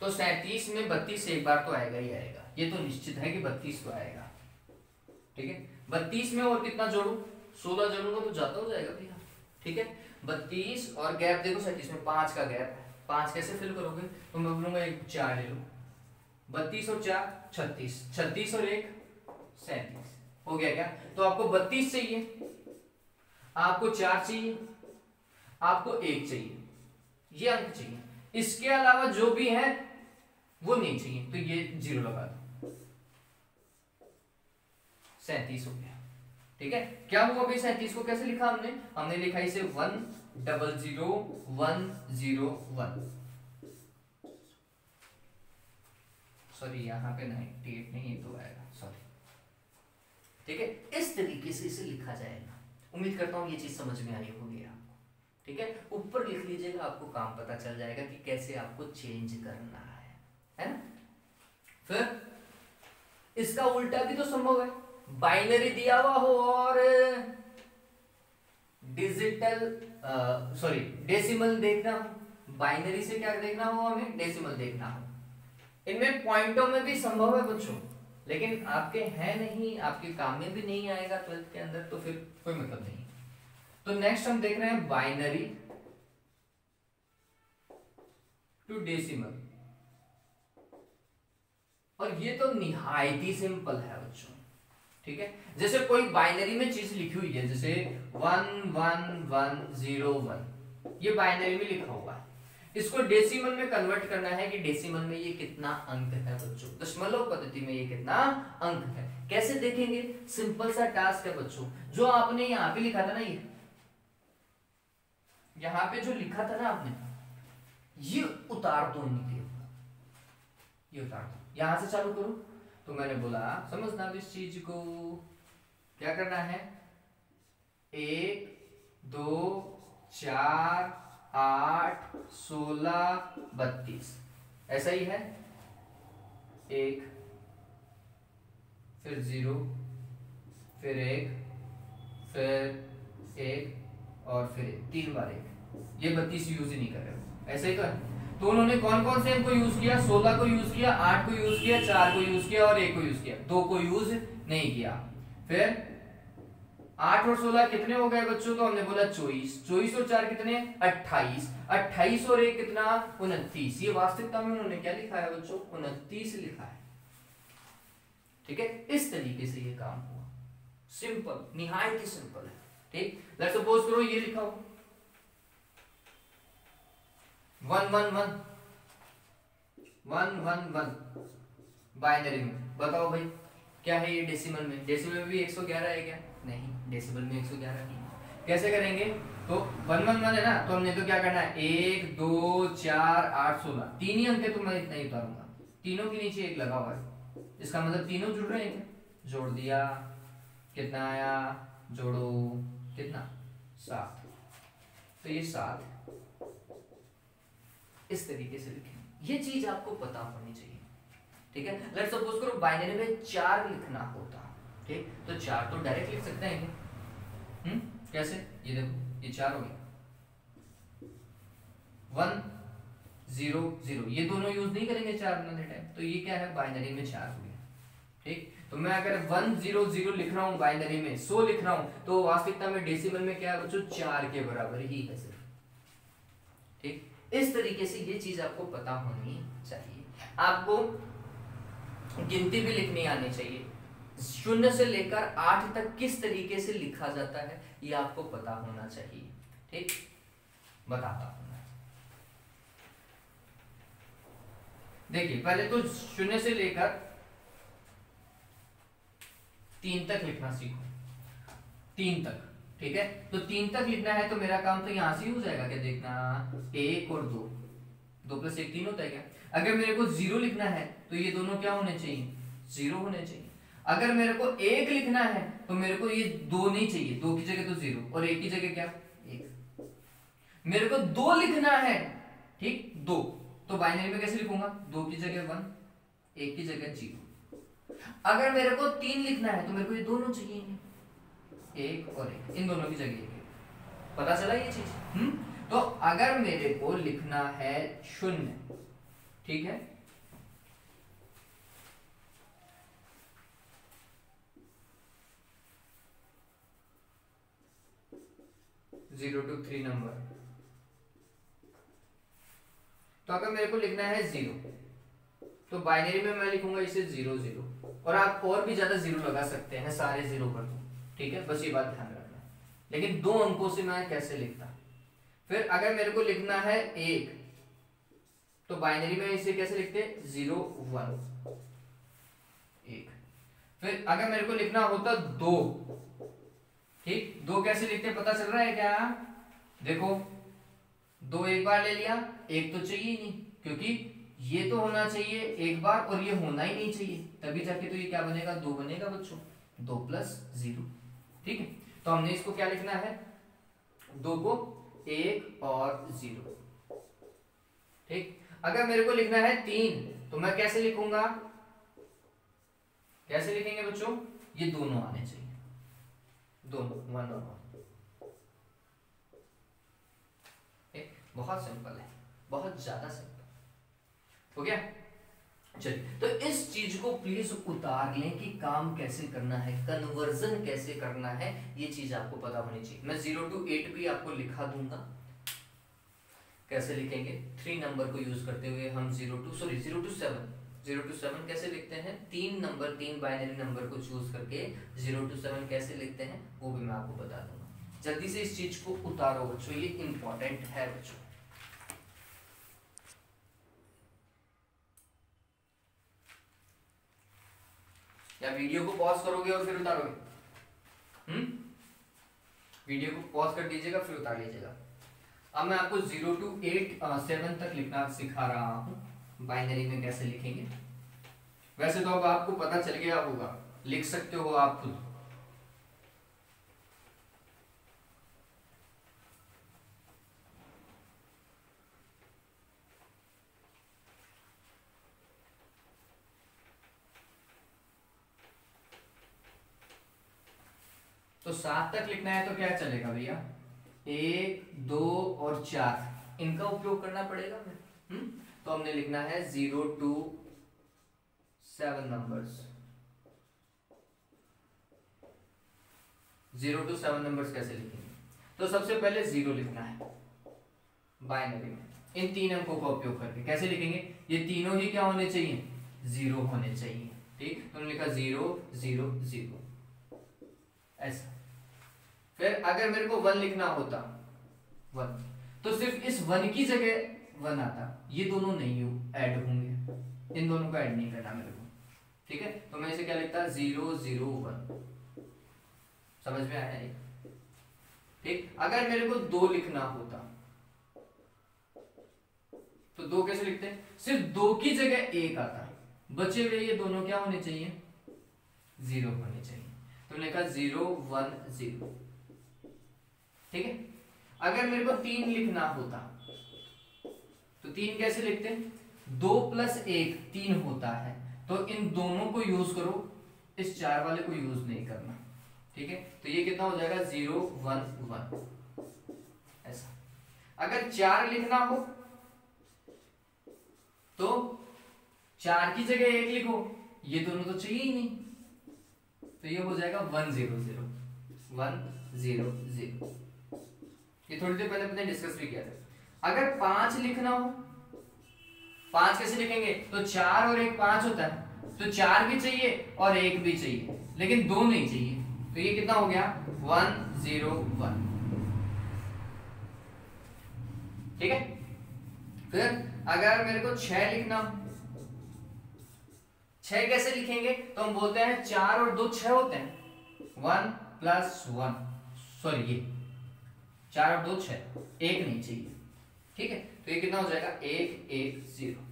तो सैतीस में बत्तीस एक बार तो आएगा ही आएगा। ये तो निश्चित है कि बत्तीस तो आएगा। ठीक है? बत्तीस में और कितना जोड़ू? सोलह जोड़ूँगा तो ज़्यादा हो जाएगा भैया। ठीक है? बत्तीस और गैप देखो सैतीस में पाँच का गैप पाँच कैसे फिल करोगे? तो मैं बोलूँगा एक चार ले लो। बत्तीस और चार, छत्तीस। छत्तीस और एक, सैतीस। हो गया क्या? तो आपको बत्तीस चाहिए। आपको चार चाहिए। आपको एक चाहिए। ये अंक चाहिए। इसके अलावा जो भी है वो नहीं चाहिए तो ये ज़ीरो लगा दो। सैतीस हो गया। ठीक है? क्या हुआ भाई सैतीस को? कैसे लिखा हमने? हमने लिखा इसे one double zero one zero one. Sorry, यहाँ पे नाइनटी एट नहीं तो आएगा। सॉरी। ठीक है? इस तरीके से इसे लिखा जाएगा। उम्मीद करता हूँ ये चीज़ समझ में आई होगी आपको। ठीक है? ऊपर लिख लीजिएगा, आपको काम पता चल जाएगा कि कैसे आपको चेंज करना है ना? फिर इसका उल्टा भी तो संभव है। बाइनरी दिया हुआ हो और डिजिटल सॉरी डेसिमल देखना हो। बाइनरी से क्या देखना हो हमें? डेसिमल देखना हो। इनमें पॉइंटों में भी संभव है बच्चों लेकिन आपके है नहीं, आपके काम में भी नहीं आएगा ट्वेल्थ के अंदर तो फिर कोई मतलब नहीं। तो नेक्स्ट हम देख रहे हैं बाइनरी टू डेसिमल और ये तो निहायत सिंपल है बच्चों, ठीक है? जैसे कोई बाइनरी में चीज़ लिखी हुई है, जैसे one one one, zero, one, ये बाइनरी में लिखा हुआ है। इसको डेसिमल में कन्वर्ट करना है कि डेसिमल में ये कितना अंक है बच्चों, दशमलव पद्धति में ये कितना अंक है। कैसे देखेंगे? सिंपल सा टास्क है बच्चों, जो आपने यहाँ पे लिखा था ना ये, यहाँ पे जो लिखा था ना आपने, ये उतार दो इनके ये उतार दो। यहाँ से चालू करूँ? तो मैंने बोला, समझना इस चीज़ को। क्या करना है? एक, दो, चार, आठ, सोलह, बत्तीस। ऐसा ही है? एक, फिर ज़ीरो, फिर एक फिर एक, और फिर एक। तीन बार एक। ये बत्तीस यूज़ ही नहीं कर रहे हो। ऐसे ही तो है? तो उन्होंने कौन कौन से इनको यूज़ किया? सोलह को यूज़ किया, आठ को यूज़ किया, चार को यूज़ किया और एक को यूज़ किया। दो को यूज़ नहीं किया। फिर आठ और सोलह कितने हो गए बच्चों? तो हमने बोला चौबीस। चौबीस और चार कितने? अट्ठाईस। अट्ठाईस और एक कितना? उनतीस। ये वास्तविकता में उन्होंने क्या लिखा है बच्चों? उनतीस लिखा है। ठीक है? इस तरीके से ये काम हुआ। सिंपल निहायत ही सिंपल है। ठीक? सपोज़ करो ये लिखा हो। One one one one one one binary में. बताओ भाई, क्या है ये डेसिमल में? डेसिमल में भी 111 है क्या? नहीं डेसिमल में 111 नहीं कैसे करेंगे? तो वन वन वन है ना? तो हमने तो क्या करना है? एक, दो, चार, आठ, सोलह। तीन ही अंक है तो मैं इतना ही उतारूँगा। तीनों के नीचे एक लगा हुआ है। इसका मतलब तीनों जुड़ रहे हैं जोड़ दिया। कितना आया? जोड़ो। कितना? सात। तो ये सात इस तरीके से लिखें। ये चीज़ आपको पता होनी चाहिए। ठीक है? लेट्स सपोज़ करो बाइनरी में चार लिखना होता। ठीक? तो चार तो डायरेक्ट लिख सकते हैं। हम्म? कैसे? ये देखो, ये चार हो गया। वन ज़ीरो ज़ीरो ये दोनों यूज़ नहीं करेंगे चार वाले टाइम तो ये क्या है? बाइनरी में चार हो गया। ठीक? तो मैं अगर वन ज़ीरो ज़ीरो लिख रहा हूँ बाइनरी में सो लिख रहा हूँ तो वास्तविकता में डेसिमल में क्या है? बच्चों, चार के बराबर ही है सिर्फ़। ठीक? इस तरीके से ये चीज़ आपको पता होनी चाहिए। आपको गिनती भी लिखनी आनी चाहिए। शून्य से लेकर आठ तक किस तरीके से लिखा जाता है, ये आपको पता होना चाहिए। ठीक? बताता हूँ देखिए, पहले तो शून्य से लेकर तीन तक लिखना सीखो। तीन तक। ठीक है? तो तीन तक लिखना है तो मेरा काम तो यहाँ से ही जाएगा क्या देखना? एक और दो। दो प्लस एक तीन होता है क्या? अगर मेरे को ज़ीरो लिखना है तो ये दोनों क्या होने चाहिए? ज़ीरो होने चाहिए। अगर मेरे को एक लिखना है तो मेरे को ये दो नहीं चाहिए। दो की जगह तो ज़ीरो और एक की जगह क्या? एक। मेरे को दो लिखना है, ठीक? दो। तो बाइनरी में कैसे लिखूँगा? दो की जगह वन एक की जगह ज़ीरो अगर मेरे को तीन लिखना है तो मेरे को ये दोनों चाहिए। एक और एक। इन दोनों की जगह पता चला ये चीज़? हम्म? तो अगर मेरे को लिखना है शून्य, ठीक है? Zero to three number. तो अगर मेरे को लिखना है ज़ीरो तो बाइनरी में मैं लिखूँगा इसे ज़ीरो ज़ीरो। और आप और भी ज़्यादा ज़ीरो लगा सकते हैं, सारे ज़ीरो पर ठीक है? बस ये बात ध्यान रखना। लेकिन दो अंकों से मैं कैसे लिखता? फिर अगर मेरे को लिखना है एक तो बाइनरी में इसे कैसे लिखते? ज़ीरो वन एक। फिर अगर मेरे को लिखना होता दो, ठीक? दो कैसे लिखते पता चल रहा है क्या? देखो, दो एक बार ले लिया, एक तो चाहिए नहीं, क्योंकि ये तो होना चाहिए एक बार और ये होना ही नहीं चाहिए। तभी जाके तो ये क्या बनेगा? दो बनेगा बच्चों। दो प्लस ज़ीरो ठीक है? तो हमने इसको क्या लिखना है? दो को एक और ज़ीरो। ठीक? अगर मेरे को लिखना है तीन तो मैं कैसे लिखूँगा? कैसे लिखेंगे बच्चों? ये दोनों आने चाहिए। दोनों वन और वन बहुत सिंपल है। बहुत ज़्यादा सिंपल हो गया? चलिए तो इस चीज़ को प्लीज़ उतार लें कि काम कैसे करना है कन्वर्जन कैसे करना है, ये चीज़ आपको पता होनी चाहिए। मैं ज़ीरो टू एट भी आपको लिखा दूँगा। कैसे लिखेंगे? थ्री नंबर को यूज़ करते हुए हम zero to sorry zero to seven zero to seven कैसे लिखते हैं? तीन नंबर तीन बाइनरी नंबर को चूज़ करके ज़ीरो टू सेवन कैसे लिखते हैं, वो भी मैं आपको बता दूँगा। जल्दी से इस चीज़ को उतारो बच्चों, ये इंपॉर्टेंट है बच्चों। या वीडियो को पॉज करोगे और फिर उतारोगे? हम्म? वीडियो को पॉज कर दीजिएगा, फिर उतार लीजिएगा। अब मैं आपको ज़ीरो टू एट सेवन तक लिखना सिखा रहा हूँ। बाइनरी में कैसे लिखेंगे? वैसे तो अब आपको पता चल गया होगा। लिख सकते हो आप खुद। तो सात तक लिखना है तो क्या चलेगा भैया? एक, दो और चार। इनका उपयोग करना पड़ेगा हम्म? तो हमने लिखना है zero, to, seven numbers. Zero, to, seven numbers कैसे लिखेंगे? तो सबसे पहले ज़ीरो लिखना है। बाइनरी में। इन तीन अंकों का उपयोग करके कैसे लिखेंगे? ये तीनों ही क्या होने चाहिए? ज़ीरो होने चाहिए। ठीक? तो लिखा ज़ीरो ज़ीरो ज़ीरो। ऐसा। फिर अगर मेरे को वन लिखना होता, वन तो सिर्फ़ इस वन की जगह वन आता। ये दोनों नहीं हो ऐड होंगे। इन दोनों को ऐड नहीं करना मेरे को। ठीक है? तो मैं इसे क्या लिखता? ज़ीरो ज़ीरो वन समझ में आया ठीक? अगर मेरे को दो लिखना होता तो दो कैसे लिखते सिर्फ़ दो की जगह एक आता। बचे हुए ये दोनों क्या होने चाहिए? ज़ीरो होने चाहिए। तो लिखा ज़ीरो वन ज़ीरो ठीक है? अगर मेरे को तीन लिखना होता तो तीन कैसे लिखते? दो प्लस एक तीन होता है। तो इन दोनों को यूज़ करो, इस चार वाले को यूज़ नहीं करना। ठीक है? तो ये कितना हो जाएगा? ज़ीरो वन वन ऐसा। अगर चार लिखना हो तो चार की जगह एक लिखो। ये दोनों तो चाहिए ही नहीं। तो ये हो जाएगा one zero zero one zero zero ये थोड़ी देर पहले अपने डिस्कस भी किया था। अगर पाँच लिखना हो, पाँच कैसे लिखेंगे? तो चार और एक पाँच होता है। तो चार भी चाहिए और एक भी चाहिए, लेकिन दो नहीं चाहिए। तो ये कितना हो गया? One zero one. ठीक है? फिर अगर मेरे को छह लिखना हो, छह कैसे लिखेंगे? तो हम बोलते हैं चार और दो छह होते हैं। One plus one. सॉरी, ये। चार और दो छह। एक नहीं चाहिए। ठीक है? तो ये कितना हो जाएगा? एक एक ज़ीरो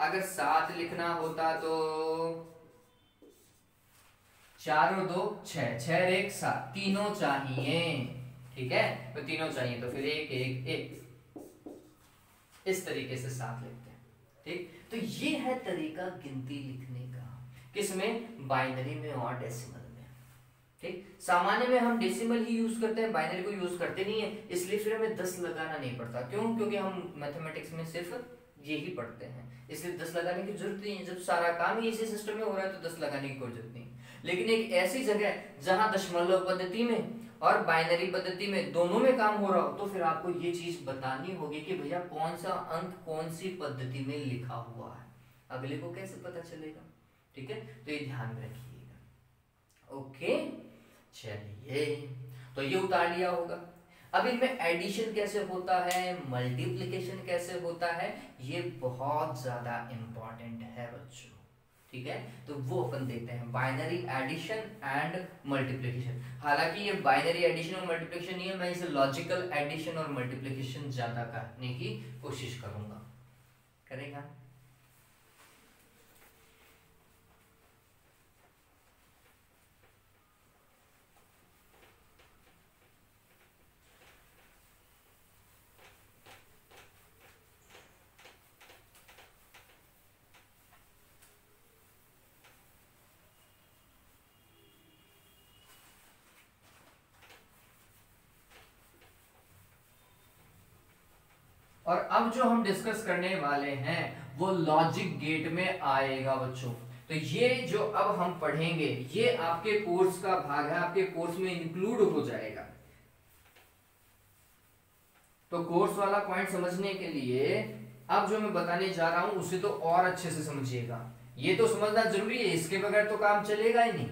अगर सात लिखना होता तो चार और दो, छह। एक, सात। तीनों चाहिए। ठीक है? तो तीनों चाहिए तो फिर एक एक एक। इस तरीके से सात लिखते हैं। ठीक? तो ये है तरीका गिनती लिखने का। किसमें? बाइनरी में और डेसिमल ठीक? सामान्य में हम डेसिमल ही यूज़ करते हैं बाइनरी को यूज़ करते नहीं है, इसलिए फिर हमें दस लगाना नहीं पड़ता। क्यों? क्योंकि हम मैथमेटिक्स में सिर्फ़ यही पढ़ते हैं। इसलिए दस लगाने की ज़रूरत नहीं है। जब सारा काम ही इसी सिस्टम में हो रहा है तो दस लगाने की कोई ज़रूरत नहीं लेकिन एक ऐसी जगह जहाँ दशमलव पद्धति में और बाइनरी पद्धति में दोनों में काम हो रहा हो तो फिर आपको ये चीज़ बतानी होगी कि भैया कौन सा अंक कौन सी पद्धति में लिखा हुआ है। अगले को कैसे पता चलेगा? ठीक है? तो ये ध्यान में रखिएगा। ओके? चलिए तो ये उतार लिया होगा। अब इनमें एडिशन कैसे होता है मल्टीप्लीकेशन कैसे होता है, ये बहुत ज़्यादा इंपॉर्टेंट है बच्चों, ठीक है? तो वो अपन देखते हैं बाइनरी एडिशन एंड मल्टीप्लिकेशन हालाँकि ये बाइनरी एडिशन और मल्टीप्लिकेशन नहीं है, मैं इसे लॉजिकल एडिशन और मल्टीप्लिकेशन ज़्यादा करने की कोशिश करूँगा। करेगा? और अब जो हम डिस्कस करने वाले हैं, वो लॉजिक गेट में आएगा बच्चों। तो ये जो अब हम पढ़ेंगे, ये आपके कोर्स का भाग है, आपके कोर्स में इंक्लूड हो जाएगा। तो कोर्स वाला पॉइंट समझने के लिए, अब जो मैं बताने जा रहा हूँ, उसे तो और अच्छे से समझिएगा। ये तो समझना ज़रूरी है, इसके बगैर तो काम चलेगा ही नहीं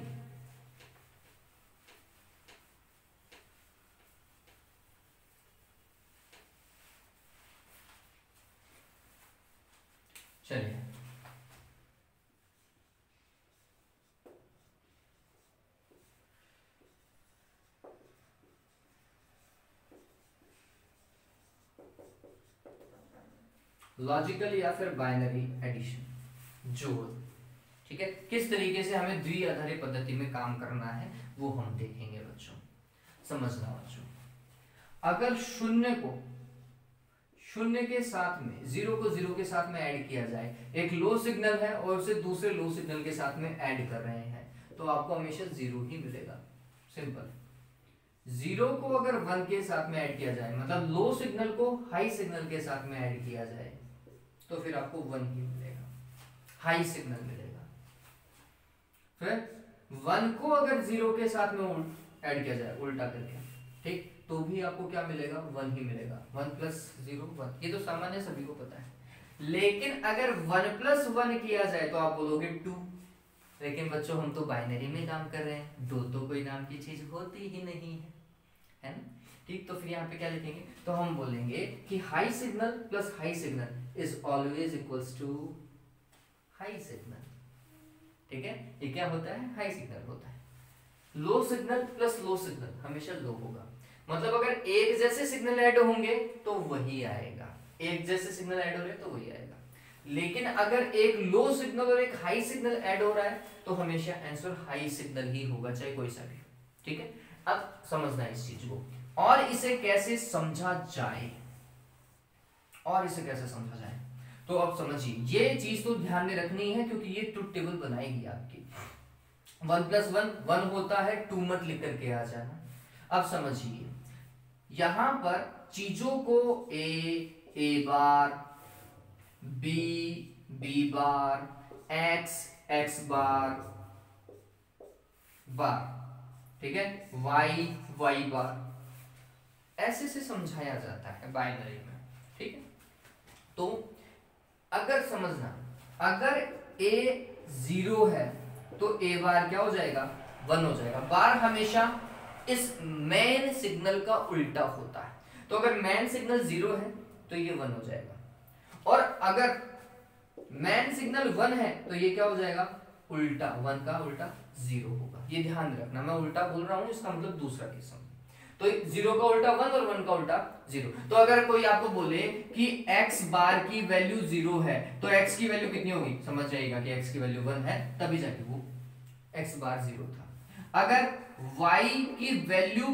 चलिए लॉजिकल या फिर बाइनरी एडिशन जोड़. ठीक है? किस तरीके से हमें द्विआधारी पद्धति में काम करना है, वो हम देखेंगे बच्चों. समझना बच्चों. अगर शून्य को, शून्य के साथ में ज़ीरो को ज़ीरो के साथ में ऐड किया जाए, एक लो सिग्नल है और उसे दूसरे लो सिग्नल के साथ में ऐड कर रहे हैं तो आपको हमेशा ज़ीरो ही मिलेगा. सिंपल ज़ीरो को अगर वन के साथ में ऐड किया जाए मतलब लो सिग्नल को हाई सिग्नल के साथ में ऐड किया जाए तो फिर आपको वन ही मिलेगा। हाई सिग्नल मिलेगा। फिर वन को अगर ज़ीरो के साथ में ऐड किया जाए, उल्टा करके, ठीक? तो भी आपको क्या मिलेगा? वन ही मिलेगा। वन प्लस ज़ीरो वन ये तो सामान्य सभी को पता है। लेकिन अगर वन प्लस वन किया जाए तो आप बोलोगे टू लेकिन बच्चों, हम तो बाइनरी में काम कर रहे हैं। दो तो कोई नाम की चीज़ होती ही नहीं है। है ना? ठीक? तो फिर यहाँ पे क्या लिखेंगे? तो हम बोलेंगे कि high signal plus high signal is always equals to high signal ठीक है? ये क्या होता है? हाई सिग्नल होता है। Low signal plus low signal हमेशा लो होगा। मतलब अगर एक जैसे सिग्नल ऐड होंगे तो वही आएगा। एक जैसे सिग्नल ऐड हो रहे तो वही आएगा। लेकिन अगर एक लो सिग्नल और एक हाई सिग्नल ऐड हो रहा है तो हमेशा आंसर हाई सिग्नल ही होगा, चाहे कोई सा भी ठीक है? अब समझना इस चीज़ को। और इसे कैसे समझा जाए? और इसे कैसे समझा जाए? तो अब समझिए, ये चीज़ तो ध्यान में रखनी है क्योंकि ये ट्रुथ टेबल बनाएगी आपकी। वन प्लस वन वन होता है टू मत लिख करके आ जाना। अब समझिए, यहाँ पर चीज़ों को A A bar B B bar X X bar bar ठीक है? वाई वाई बार ऐसे से समझाया जाता है बाइनरी में, ठीक है? तो अगर समझना, अगर ए ज़ीरो है तो ए बार क्या हो जाएगा? वन हो जाएगा। बार हमेशा इस मेन सिग्नल का उल्टा होता है। तो अगर मेन सिग्नल ज़ीरो है तो ये वन हो जाएगा। और अगर मैन सिग्नल वन है तो ये क्या हो जाएगा? उल्टा वन का उल्टा ज़ीरो होगा। ये ध्यान रखना। मैं उल्टा बोल रहा हूँ, इसका मतलब दूसरा केस तो ज़ीरो का उल्टा वन और वन का उल्टा ज़ीरो। तो अगर कोई आपको बोले कि x बार की वैल्यू ज़ीरो है तो x की वैल्यू कितनी होगी? समझ जाएगा कि x की वैल्यू वन है, तभी जाके वो x बार ज़ीरो था। अगर y की वैल्यू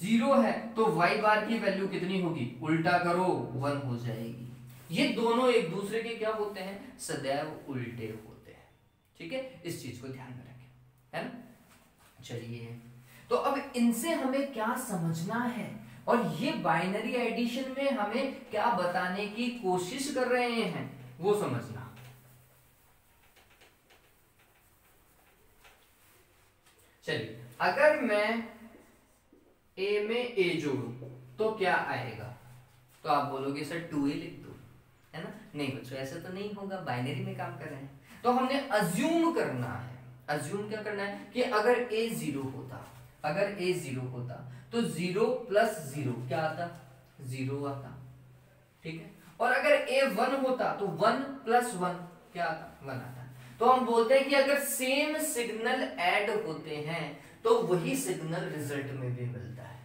ज़ीरो है तो y बार की वैल्यू कितनी होगी? उल्टा करो, वन हो जाएगी। ये दोनों एक दूसरे के क्या होते हैं? सदैव उल्टे होते हैं। ठीक है? इस चीज़ को ध्यान में रखें। है ना? चलिए। तो अब इनसे हमें क्या समझना है? और ये बाइनरी एडिशन में हमें क्या बताने की कोशिश कर रहे हैं? वो समझना। चलिए, अगर मैं ए में ए जोड़ू तो क्या आएगा? तो आप बोलोगे, सर टू ए लिख दो। है ना? नहीं बच्चों, ऐसे तो नहीं होगा बाइनरी में काम कर रहे हैं। तो हमने अज्यूम करना है। अज्यूम क्या करना है? कि अगर ए ज़ीरो होता अगर ए ज़ीरो होता तो ज़ीरो प्लस ज़ीरो क्या आता? ज़ीरो आता। ठीक है? और अगर ए वन होता तो वन प्लस वन क्या आता? वन आता। तो हम बोलते हैं कि अगर सेम सिग्नल ऐड होते हैं तो वही सिग्नल रिज़ल्ट में भी मिलता है।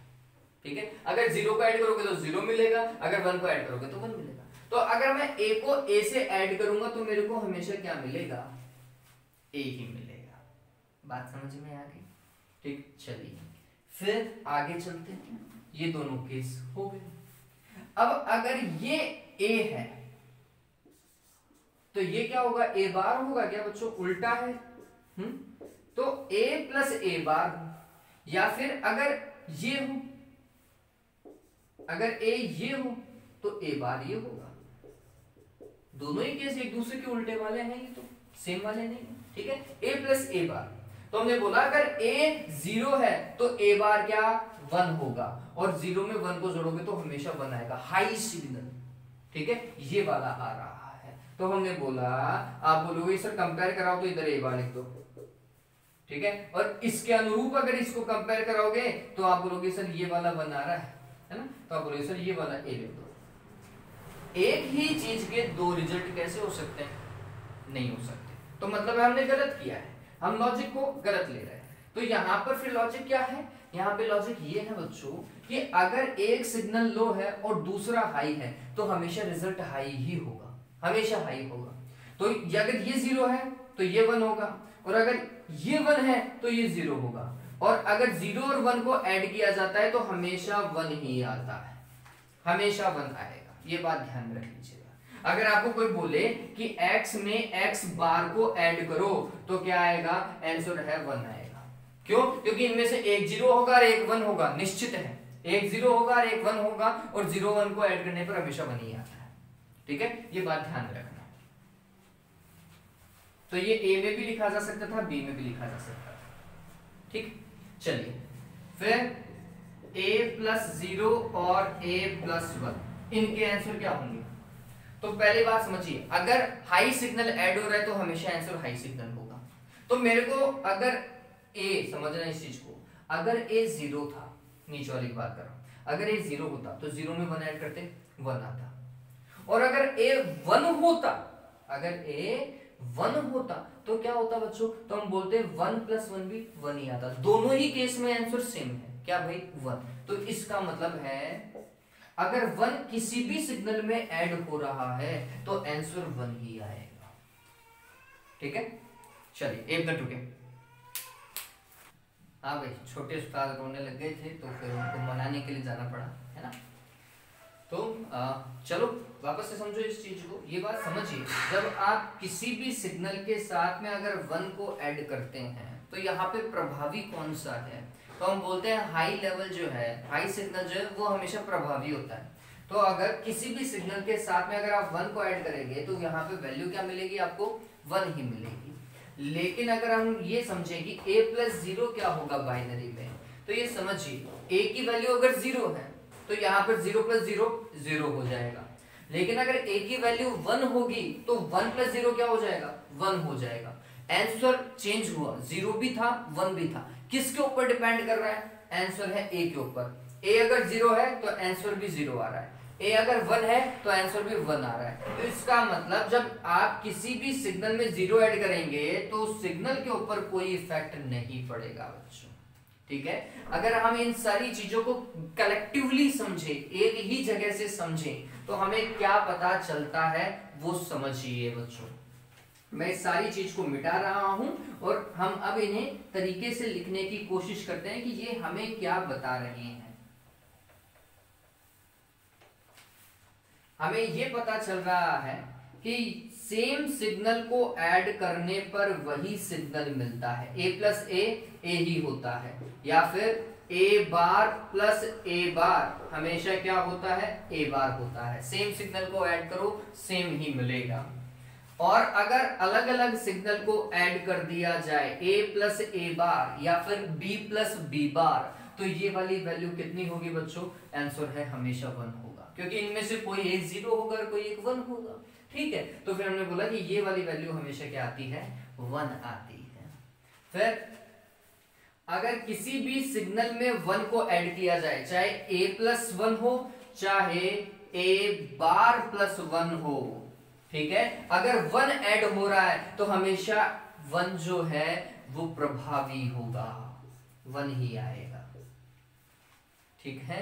ठीक है? अगर ज़ीरो को ऐड करोगे तो ज़ीरो मिलेगा। अगर वन को ऐड करोगे तो वन मिलेगा। तो अगर मैं ए को ए से ऐड करूँगा तो मेरे को हमेशा क्या मिलेगा? ए ही मिलेगा। बात समझ में आ गई? ठीक, चलिए। फिर आगे चलते हैं। ये दोनों केस हो गए। अब अगर ये ए है तो ये क्या होगा? ए बार होगा क्या बच्चों? उल्टा है। हम्म? तो ए प्लस ए बार या फिर अगर ये हो, अगर ए ये हो तो ए बार ये होगा। दोनों ही केस एक दूसरे के उल्टे वाले हैं ये तो। सेम वाले नहीं ठीक है? A plus A bar. तो हमने बोला, अगर ए ज़ीरो है तो ए बार क्या? वन होगा। और ज़ीरो में वन को जोड़ोगे तो हमेशा वन आएगा। हाई सिग्नल ठीक है? ये वाला आ रहा है। तो हमने बोला, आप बोलोगे, सर कंपेयर कराओ तो इधर ए बार लिख दो। ठीक है? और इसके अनुरूप अगर इसको कंपेयर कराओगे तो आप बोलोगे, सर, ये वाला वन आ रहा है। है ना? तो आप बोलोगे, सर, ये वाला ए लिख दो। एक ही चीज़ के दो रिज़ल्ट कैसे हो सकते हैं? नहीं हो सकते। तो मतलब हमने गलत किया है। हम लॉजिक को गलत ले रहे हैं। तो यहाँ पर फिर लॉजिक क्या है? यहाँ पे लॉजिक ये है बच्चों कि अगर एक सिग्नल लो है और दूसरा हाई है तो हमेशा रिज़ल्ट हाई ही होगा। हमेशा हाई होगा। तो अगर ये ज़ीरो है तो ये वन होगा। और अगर ये वन है तो ये ज़ीरो होगा। और अगर ज़ीरो और वन को ऐड किया जाता है तो हमेशा वन ही आता है। हमेशा वन आएगा। ये बात ध्यान रख लीजिए अगर आपको कोई बोले कि x में x बार को ऐड करो तो क्या आएगा? आंसर है वन आएगा। क्यों? क्योंकि इनमें से एक ज़ीरो होगा और एक वन होगा, निश्चित है। एक ज़ीरो होगा और एक वन होगा और ज़ीरो वन को ऐड करने पर हमेशा वन ही आता है। ठीक है? ये बात ध्यान रखना। तो ये ए में भी लिखा जा सकता था बी में भी लिखा जा सकता था। ठीक? चलिए। फिर a प्लस ज़ीरो और a प्लस वन इनके आंसर क्या होंगे? तो पहली बात समझिए, अगर हाई सिग्नल ऐड हो रहा है तो हमेशा आंसर हाई सिग्नल होगा। तो मेरे को अगर ए समझना इस चीज़ को, अगर ए ज़ीरो था, नीचे वाली बात कर रहा हूँ, अगर ए ज़ीरो होता तो ज़ीरो में वन ऐड करते वन आता। और अगर ए वन होता, अगर ए वन होता तो क्या होता बच्चों? तो हम बोलते वन प्लस वन भी वन ही आता। दोनों ही केस में आंसर सेम है। क्या भाई? वन तो इसका मतलब है अगर वन किसी भी सिग्नल में ऐड हो रहा है तो आंसर वन ही आएगा। ठीक है? चलिए एक मिनट रुके। हाँ भाई छोटे उस्ताद रोने लग गए थे तो फिर उनको मनाने के लिए जाना पड़ा है ना? तो आ, चलो वापस से समझो इस चीज़ को। ये बात समझिए जब आप किसी भी सिग्नल के साथ में अगर वन को ऐड करते हैं तो यहाँ पे प्रभावी कौन सा है? तो हम बोलते हैं हाई लेवल जो है हाई सिग्नल जो है, वो हमेशा प्रभावी होता है। तो अगर किसी भी सिग्नल के साथ में अगर आप वन को ऐड करेंगे तो यहाँ पे वैल्यू क्या मिलेगी आपको? वन ही मिलेगी। लेकिन अगर हम ये समझे कि a प्लस ज़ीरो क्या होगा बाइनरी में तो ये समझिए ए की वैल्यू अगर ज़ीरो है तो यहाँ पर ज़ीरो प्लस ज़ीरो ज़ीरो हो जाएगा। लेकिन अगर ए की वैल्यू वन होगी तो वन प्लस ज़ीरो क्या हो जाएगा? वन हो जाएगा। आंसर चेंज हुआ। ज़ीरो भी था वन भी था। किसके ऊपर डिपेंड कर रहा है? आंसर है ए के ऊपर। ए अगर ज़ीरो है तो आंसर भी ज़ीरो आ रहा है। ए अगर वन है तो आंसर भी वन आ रहा है। तो इसका मतलब जब आप किसी भी सिग्नल में ज़ीरो ऐड करेंगे तो सिग्नल के ऊपर कोई इफ़ेक्ट नहीं पड़ेगा, बच्चों। ठीक है? अगर हम इन सारी चीज़ों को कलेक्टिवली समझे, एक ही जगह से समझे तो हमें क्या पता चलता है, वो समझिए, बच्चों। मैं सारी चीज़ को मिटा रहा हूँ और हम अब इन्हें तरीके से लिखने की कोशिश करते हैं कि ये हमें क्या बता रहे हैं। हमें ये पता चल रहा है कि सेम सिग्नल को ऐड करने पर वही सिग्नल मिलता है। ए प्लस ए ए ही होता है। या फिर ए बार प्लस ए बार हमेशा क्या होता है? ए बार होता है। सेम सिग्नल को ऐड करो सेम ही मिलेगा। और अगर अलग अलग सिग्नल को ऐड कर दिया जाए ए प्लस ए बार या फिर बी प्लस बी बार तो ये वाली वैल्यू कितनी होगी बच्चों? आंसर है हमेशा वन होगा। क्योंकि इनमें से कोई एक ज़ीरो होगा और कोई एक वन होगा। ठीक है? तो फिर हमने बोला कि ये वाली वैल्यू हमेशा क्या आती है? वन आती है। फिर अगर किसी भी सिग्नल में वन को ऐड किया जाए, चाहे ए प्लस वन हो, चाहे ए बार प्लस वन हो ठीक है? अगर वन ऐड हो रहा है तो हमेशा वन जो है, वो प्रभावी होगा। वन ही आएगा। ठीक है?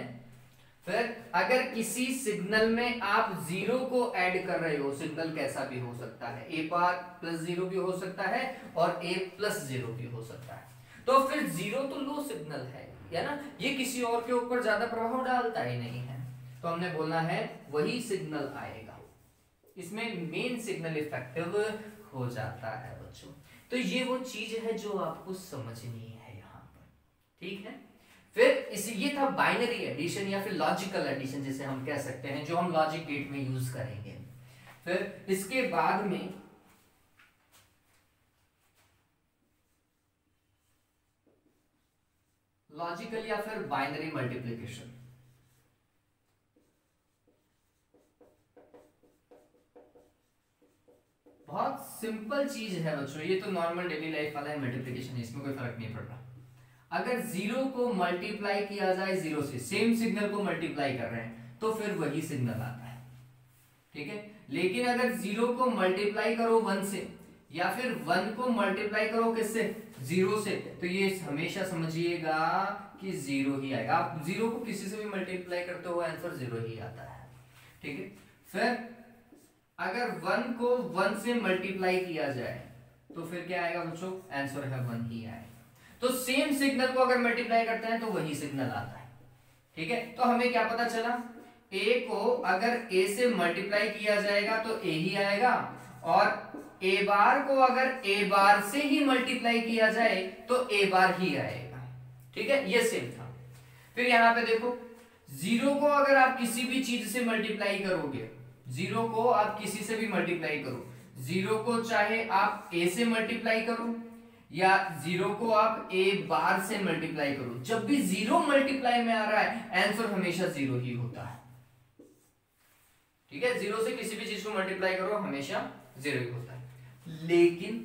फिर अगर किसी सिग्नल में आप ज़ीरो को ऐड कर रहे हो सिग्नल कैसा भी हो सकता है? ए पार प्लस ज़ीरो भी हो सकता है और ए प्लस ज़ीरो भी हो सकता है। तो फिर ज़ीरो तो लो सिग्नल है या ना? ये किसी और के ऊपर ज़्यादा प्रभाव डालता ही नहीं है। तो हमने बोलना है, वही सिग्नल आएगा। इसमें मेन सिग्नल इफ़ेक्टिव हो जाता है बच्चों। तो ये वो चीज़ है जो आपको समझनी है यहाँ पर। ठीक है? फिर इसी, ये था बाइनरी एडिशन या फिर लॉजिकल एडिशन जिसे हम कह सकते हैं, जो हम लॉजिक गेट में यूज़ करेंगे। फिर इसके बाद में लॉजिकल या फिर बाइनरी मल्टीप्लीकेशन बहुत सिंपल चीज़ है बच्चों, ये तो नॉर्मल डेली लाइफ वाला है मल्टीप्लीकेशन इसमें कोई फ़र्क नहीं पड़ रहा अगर ज़ीरो को मल्टीप्लाई किया जाए ज़ीरो से सेम सिग्नल को मल्टीप्लाई कर रहे हैं तो फिर वही सिग्नल आता है। ठीक है? लेकिन अगर ज़ीरो को मल्टीप्लाई करो वन से, या फिर वन को मल्टीप्लाई करो किससे? ज़ीरो से तो ये हमेशा समझिएगा कि ज़ीरो ही आएगा। आप ज़ीरो को किसी से भी मल्टीप्लाई करते हो आंसर ज़ीरो ही आता है। ठीक है? फिर अगर वन को वन से मल्टीप्लाई किया जाए तो फिर क्या आएगा बच्चों? आंसर है वन ही आएगा। तो सेम सिग्नल को अगर मल्टीप्लाई करते हैं तो वही सिग्नल आता है। ठीक है? तो हमें क्या पता चला? ए को अगर ए से मल्टीप्लाई किया जाएगा तो ए ही आएगा। और ए बार को अगर ए बार से ही मल्टीप्लाई किया जाए तो ए बार ही आएगा। ठीक है? ये सेम था। फिर यहाँ पे देखो ज़ीरो को अगर आप किसी भी चीज़ से मल्टीप्लाई करोगे ज़ीरो को आप किसी से भी मल्टीप्लाई करो। ज़ीरो को चाहे आप ए से मल्टीप्लाई करो, या ज़ीरो को आप ए बार से मल्टीप्लाई करो। जब भी ज़ीरो मल्टीप्लाई में आ रहा है आंसर हमेशा ज़ीरो ही होता है। ठीक है? ज़ीरो से किसी भी चीज़ को मल्टीप्लाई करो, हमेशा ज़ीरो ही होता है। लेकिन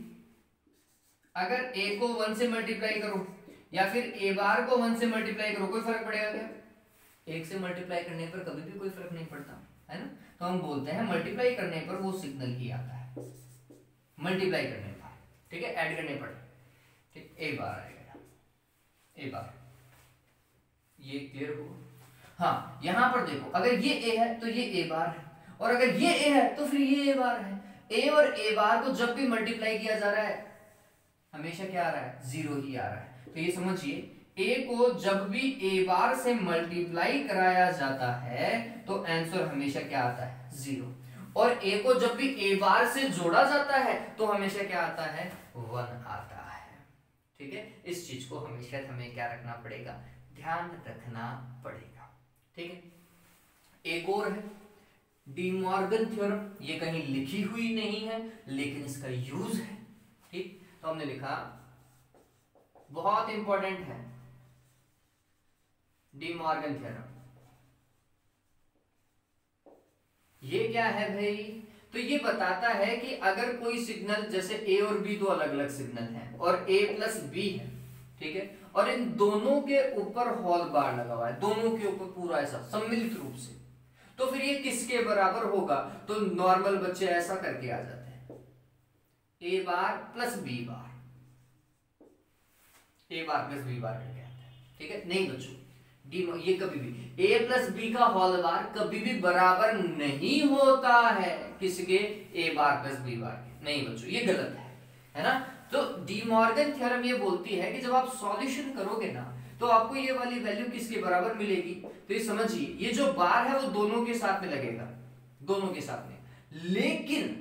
अगर ए को वन से मल्टीप्लाई करो, या फिर ए बार को वन से मल्टीप्लाई करो, कोई फ़र्क पड़ेगा क्या? एक से मल्टीप्लाई करने पर कभी भी कोई फ़र्क नहीं पड़ता, है ना? तो हम बोलते हैं मल्टीप्लाई करने पर वो सिग्नल ही आता है। मल्टीप्लाई करने पर, ठीक है? ऐड करने पर। ठीक ए बार आएगा। ए बार। ये क्लियर हो हाँ यहाँ पर देखो, अगर ये ए है तो ये ए बार है, और अगर ये ए है तो फिर ये ए बार है। ए और ए बार को जब भी मल्टीप्लाई किया जा रहा है, हमेशा क्या आ रहा है? ज़ीरो ही आ रहा है। तो ये समझिए ए को जब भी ए बार से मल्टीप्लाई कराया जाता है तो आंसर हमेशा क्या आता है? ज़ीरो और ए को जब भी ए बार से जोड़ा जाता है तो हमेशा क्या आता है? वन आता है. ठीक है? इस चीज़ को हमेशा हमें क्या रखना पड़ेगा? ध्यान रखना पड़ेगा. ठीक है? एक और है. डीमॉर्गन थ्योरम ये कहीं लिखी हुई नहीं है, लेकिन इसका यूज़ है. ठीक? तो हमने लिखा, बहुत इंपॉर्टेंट है. डीमॉर्गन थ्योरम ये क्या है भाई? तो ये बताता है कि अगर कोई सिग्नल जैसे ए और बी दो अलग अलग सिग्नल हैं और ए प्लस बी है, ठीक है? और इन दोनों के ऊपर हॉल बार लगा हुआ है, दोनों के ऊपर पूरा ऐसा सम्मिलित रूप से तो फिर ये किसके बराबर होगा? तो नॉर्मल बच्चे ऐसा करके आ जाते हैं। A bar plus B bar. A bar plus B bar करके आते हैं, ठीक है? नहीं बच्चों डी ये कभी भी ए प्लस बी का होल बार कभी भी बराबर नहीं होता है। किसके? ए बार प्लस बी बार नहीं बच्चों, ये गलत है है ना? तो डी मॉर्गन थ्योरम ये बोलती है कि जब आप सॉल्यूशन करोगे ना तो आपको ये वाली वैल्यू किसके बराबर मिलेगी? तो ये समझिए, ये जो बार है वो दोनों के साथ में लगेगा, दोनों के साथ में। लेकिन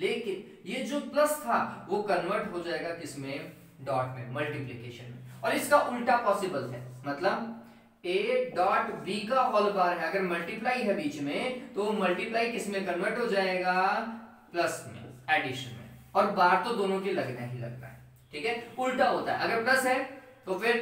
लेकिन ये जो प्लस था, वो कन्वर्ट हो जाएगा किसमें? डॉट में मल्टीप्लीकेशन में। और इसका उल्टा पॉसिबल है मतलब ए डॉट बी का होल बार है। अगर मल्टीप्लाई है बीच में तो मल्टीप्लाई किसमें कन्वर्ट हो जाएगा? प्लस में एडिशन में। और बार तो दोनों के लगना ही लगना है। ठीक है? उल्टा होता है। अगर प्लस है तो फिर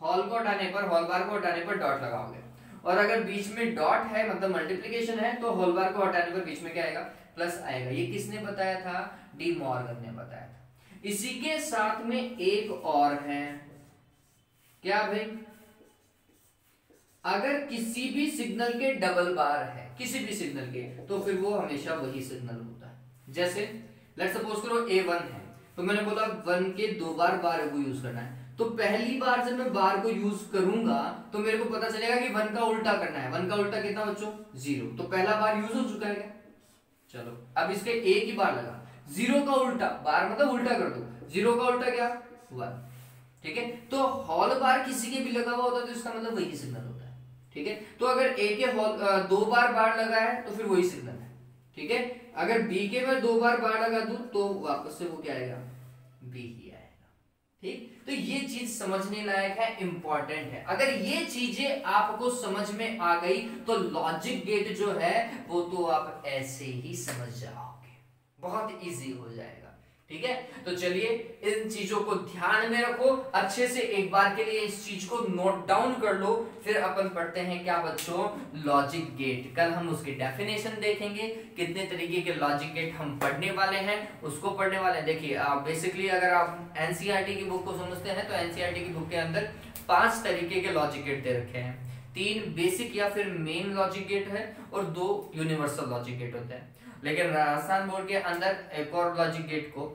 हॉल को हटाने पर हॉल बार को हटाने पर डॉट लगाओगे। और अगर बीच में डॉट है मतलब मल्टीप्लीकेशन है तो होल बार को हटाने पर बीच में क्या आएगा? प्लस आएगा। ये किसने बताया था? डी मॉर्गन ने बताया था। इसी के साथ में एक और है। क्या भाई? अगर किसी भी सिग्नल के डबल बार है, किसी भी सिग्नल के तो फिर वो हमेशा वही सिग्नल होता है। जैसे लेट सपोज़ करो ए वन है तो मैंने बोला वन के दो बार बार को यूज़ करना है। तो पहली बार जब मैं बार को यूज़ करूँगा तो मेरे को पता चलेगा कि वन का उल्टा करना है। वन का उल्टा कितना बच्चों? ज़ीरो तो पहला बार यूज़ हो चुका है चलो, अब इसके एक ही बार लगा ज़ीरो का उल्टा, बार मतलब उल्टा कर दो। ज़ीरो का उल्टा क्या? वन ठीक है? तो हॉल बार किसी के भी लगा हुआ होता तो इसका मतलब वही सिग्नल ठीक है? तो अगर ए के हॉल दो बार बाढ़ लगा है तो फिर वही सिग्नल है। ठीक है? अगर बी के में दो बार बाढ़ लगा दू तो वापस से वो क्या आएगा? बी ही आएगा। ठीक? तो ये चीज़ समझने लायक है इंपॉर्टेंट है। अगर ये चीज़ें आपको समझ में आ गई तो लॉजिक गेट जो है, वो तो आप ऐसे ही समझ जाओगे। बहुत इजी हो जाएगा। ठीक है? तो चलिए, इन चीज़ों को ध्यान में रखो, अच्छे से एक बार के लिए इस चीज़ को नोट डाउन कर लो, फिर अपन पढ़ते हैं क्या बच्चों लॉजिक गेट कल हम उसकी डेफिनेशन देखेंगे, कितने तरीके के लॉजिक गेट हम पढ़ने वाले हैं, उसको पढ़ने वाले हैं। देखिए, आप बेसिकली अगर आप एनसीईआरटी की बुक को समझते हैं तो एनसीईआरटी की बुक के अंदर पाँच तरीके के लॉजिक गेट दे रखे हैं। तीन बेसिक या फिर मेन लॉजिक गेट है, और दो यूनिवर्सल लॉजिक गेट होते हैं। लेकिन राजस्थान बोर्ड के अंदर एक और लॉजिक गेट को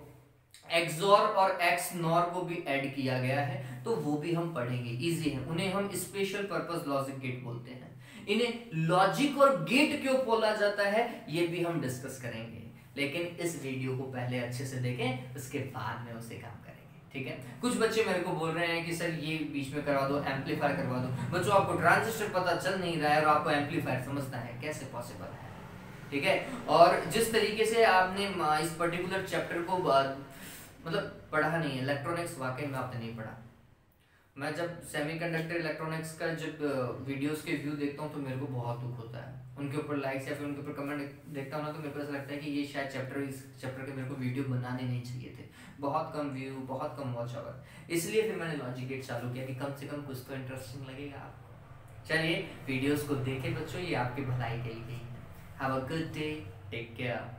एक्सोर और एक्स नॉर को भी ऐड किया गया है तो वो भी हम पढ़ेंगे इजी है। उन्हें हम स्पेशल पर्पस लॉजिक गेट बोलते हैं। इन्हें लॉजिक और गेट क्यों बोला जाता है, ये भी हम डिस्कस करेंगे। लेकिन इस वीडियो को पहले अच्छे से देखें, उसके बाद में उसे काम करेंगे। ठीक है? कुछ बच्चे मेरे को बोल रहे हैं कि, सर, ये बीच में करवा दो एम्पलीफायर करवा दो। बच्चों, आपको ट्रांजिस्टर पता चल नहीं रहा है और आपको एम्पलीफायर समझना है, कैसे पॉसिबल है? ठीक है? और जिस तरीके से आपने इस पर्टिकुलर चैप्टर को मतलब पढ़ा नहीं है इलेक्ट्रॉनिक्स वाकई में आपने नहीं पढ़ा। मैं जब सेमीकंडक्टर इलेक्ट्रॉनिक्स का जब वीडियोस के व्यू देखता हूँ तो मेरे को बहुत दुख होता है। उनके ऊपर लाइक्स या फिर उनके ऊपर कमेंट देखता हूँ ना तो मेरे को ऐसा लगता है कि ये शायद चैप्टर इस चैप्टर के मेरे को वीडियो बनाने नहीं चाहिए थे। बहुत कम व्यू बहुत कम वॉच आवर इसलिए फिर मैंने लॉजिक गेट चालू किया कि कम से कम कुछ तो इंटरेस्टिंग लगेगा आपको। चलिए वीडियोस को देखे बच्चों, ये आपकी भलाई के लिए। Have a good day take care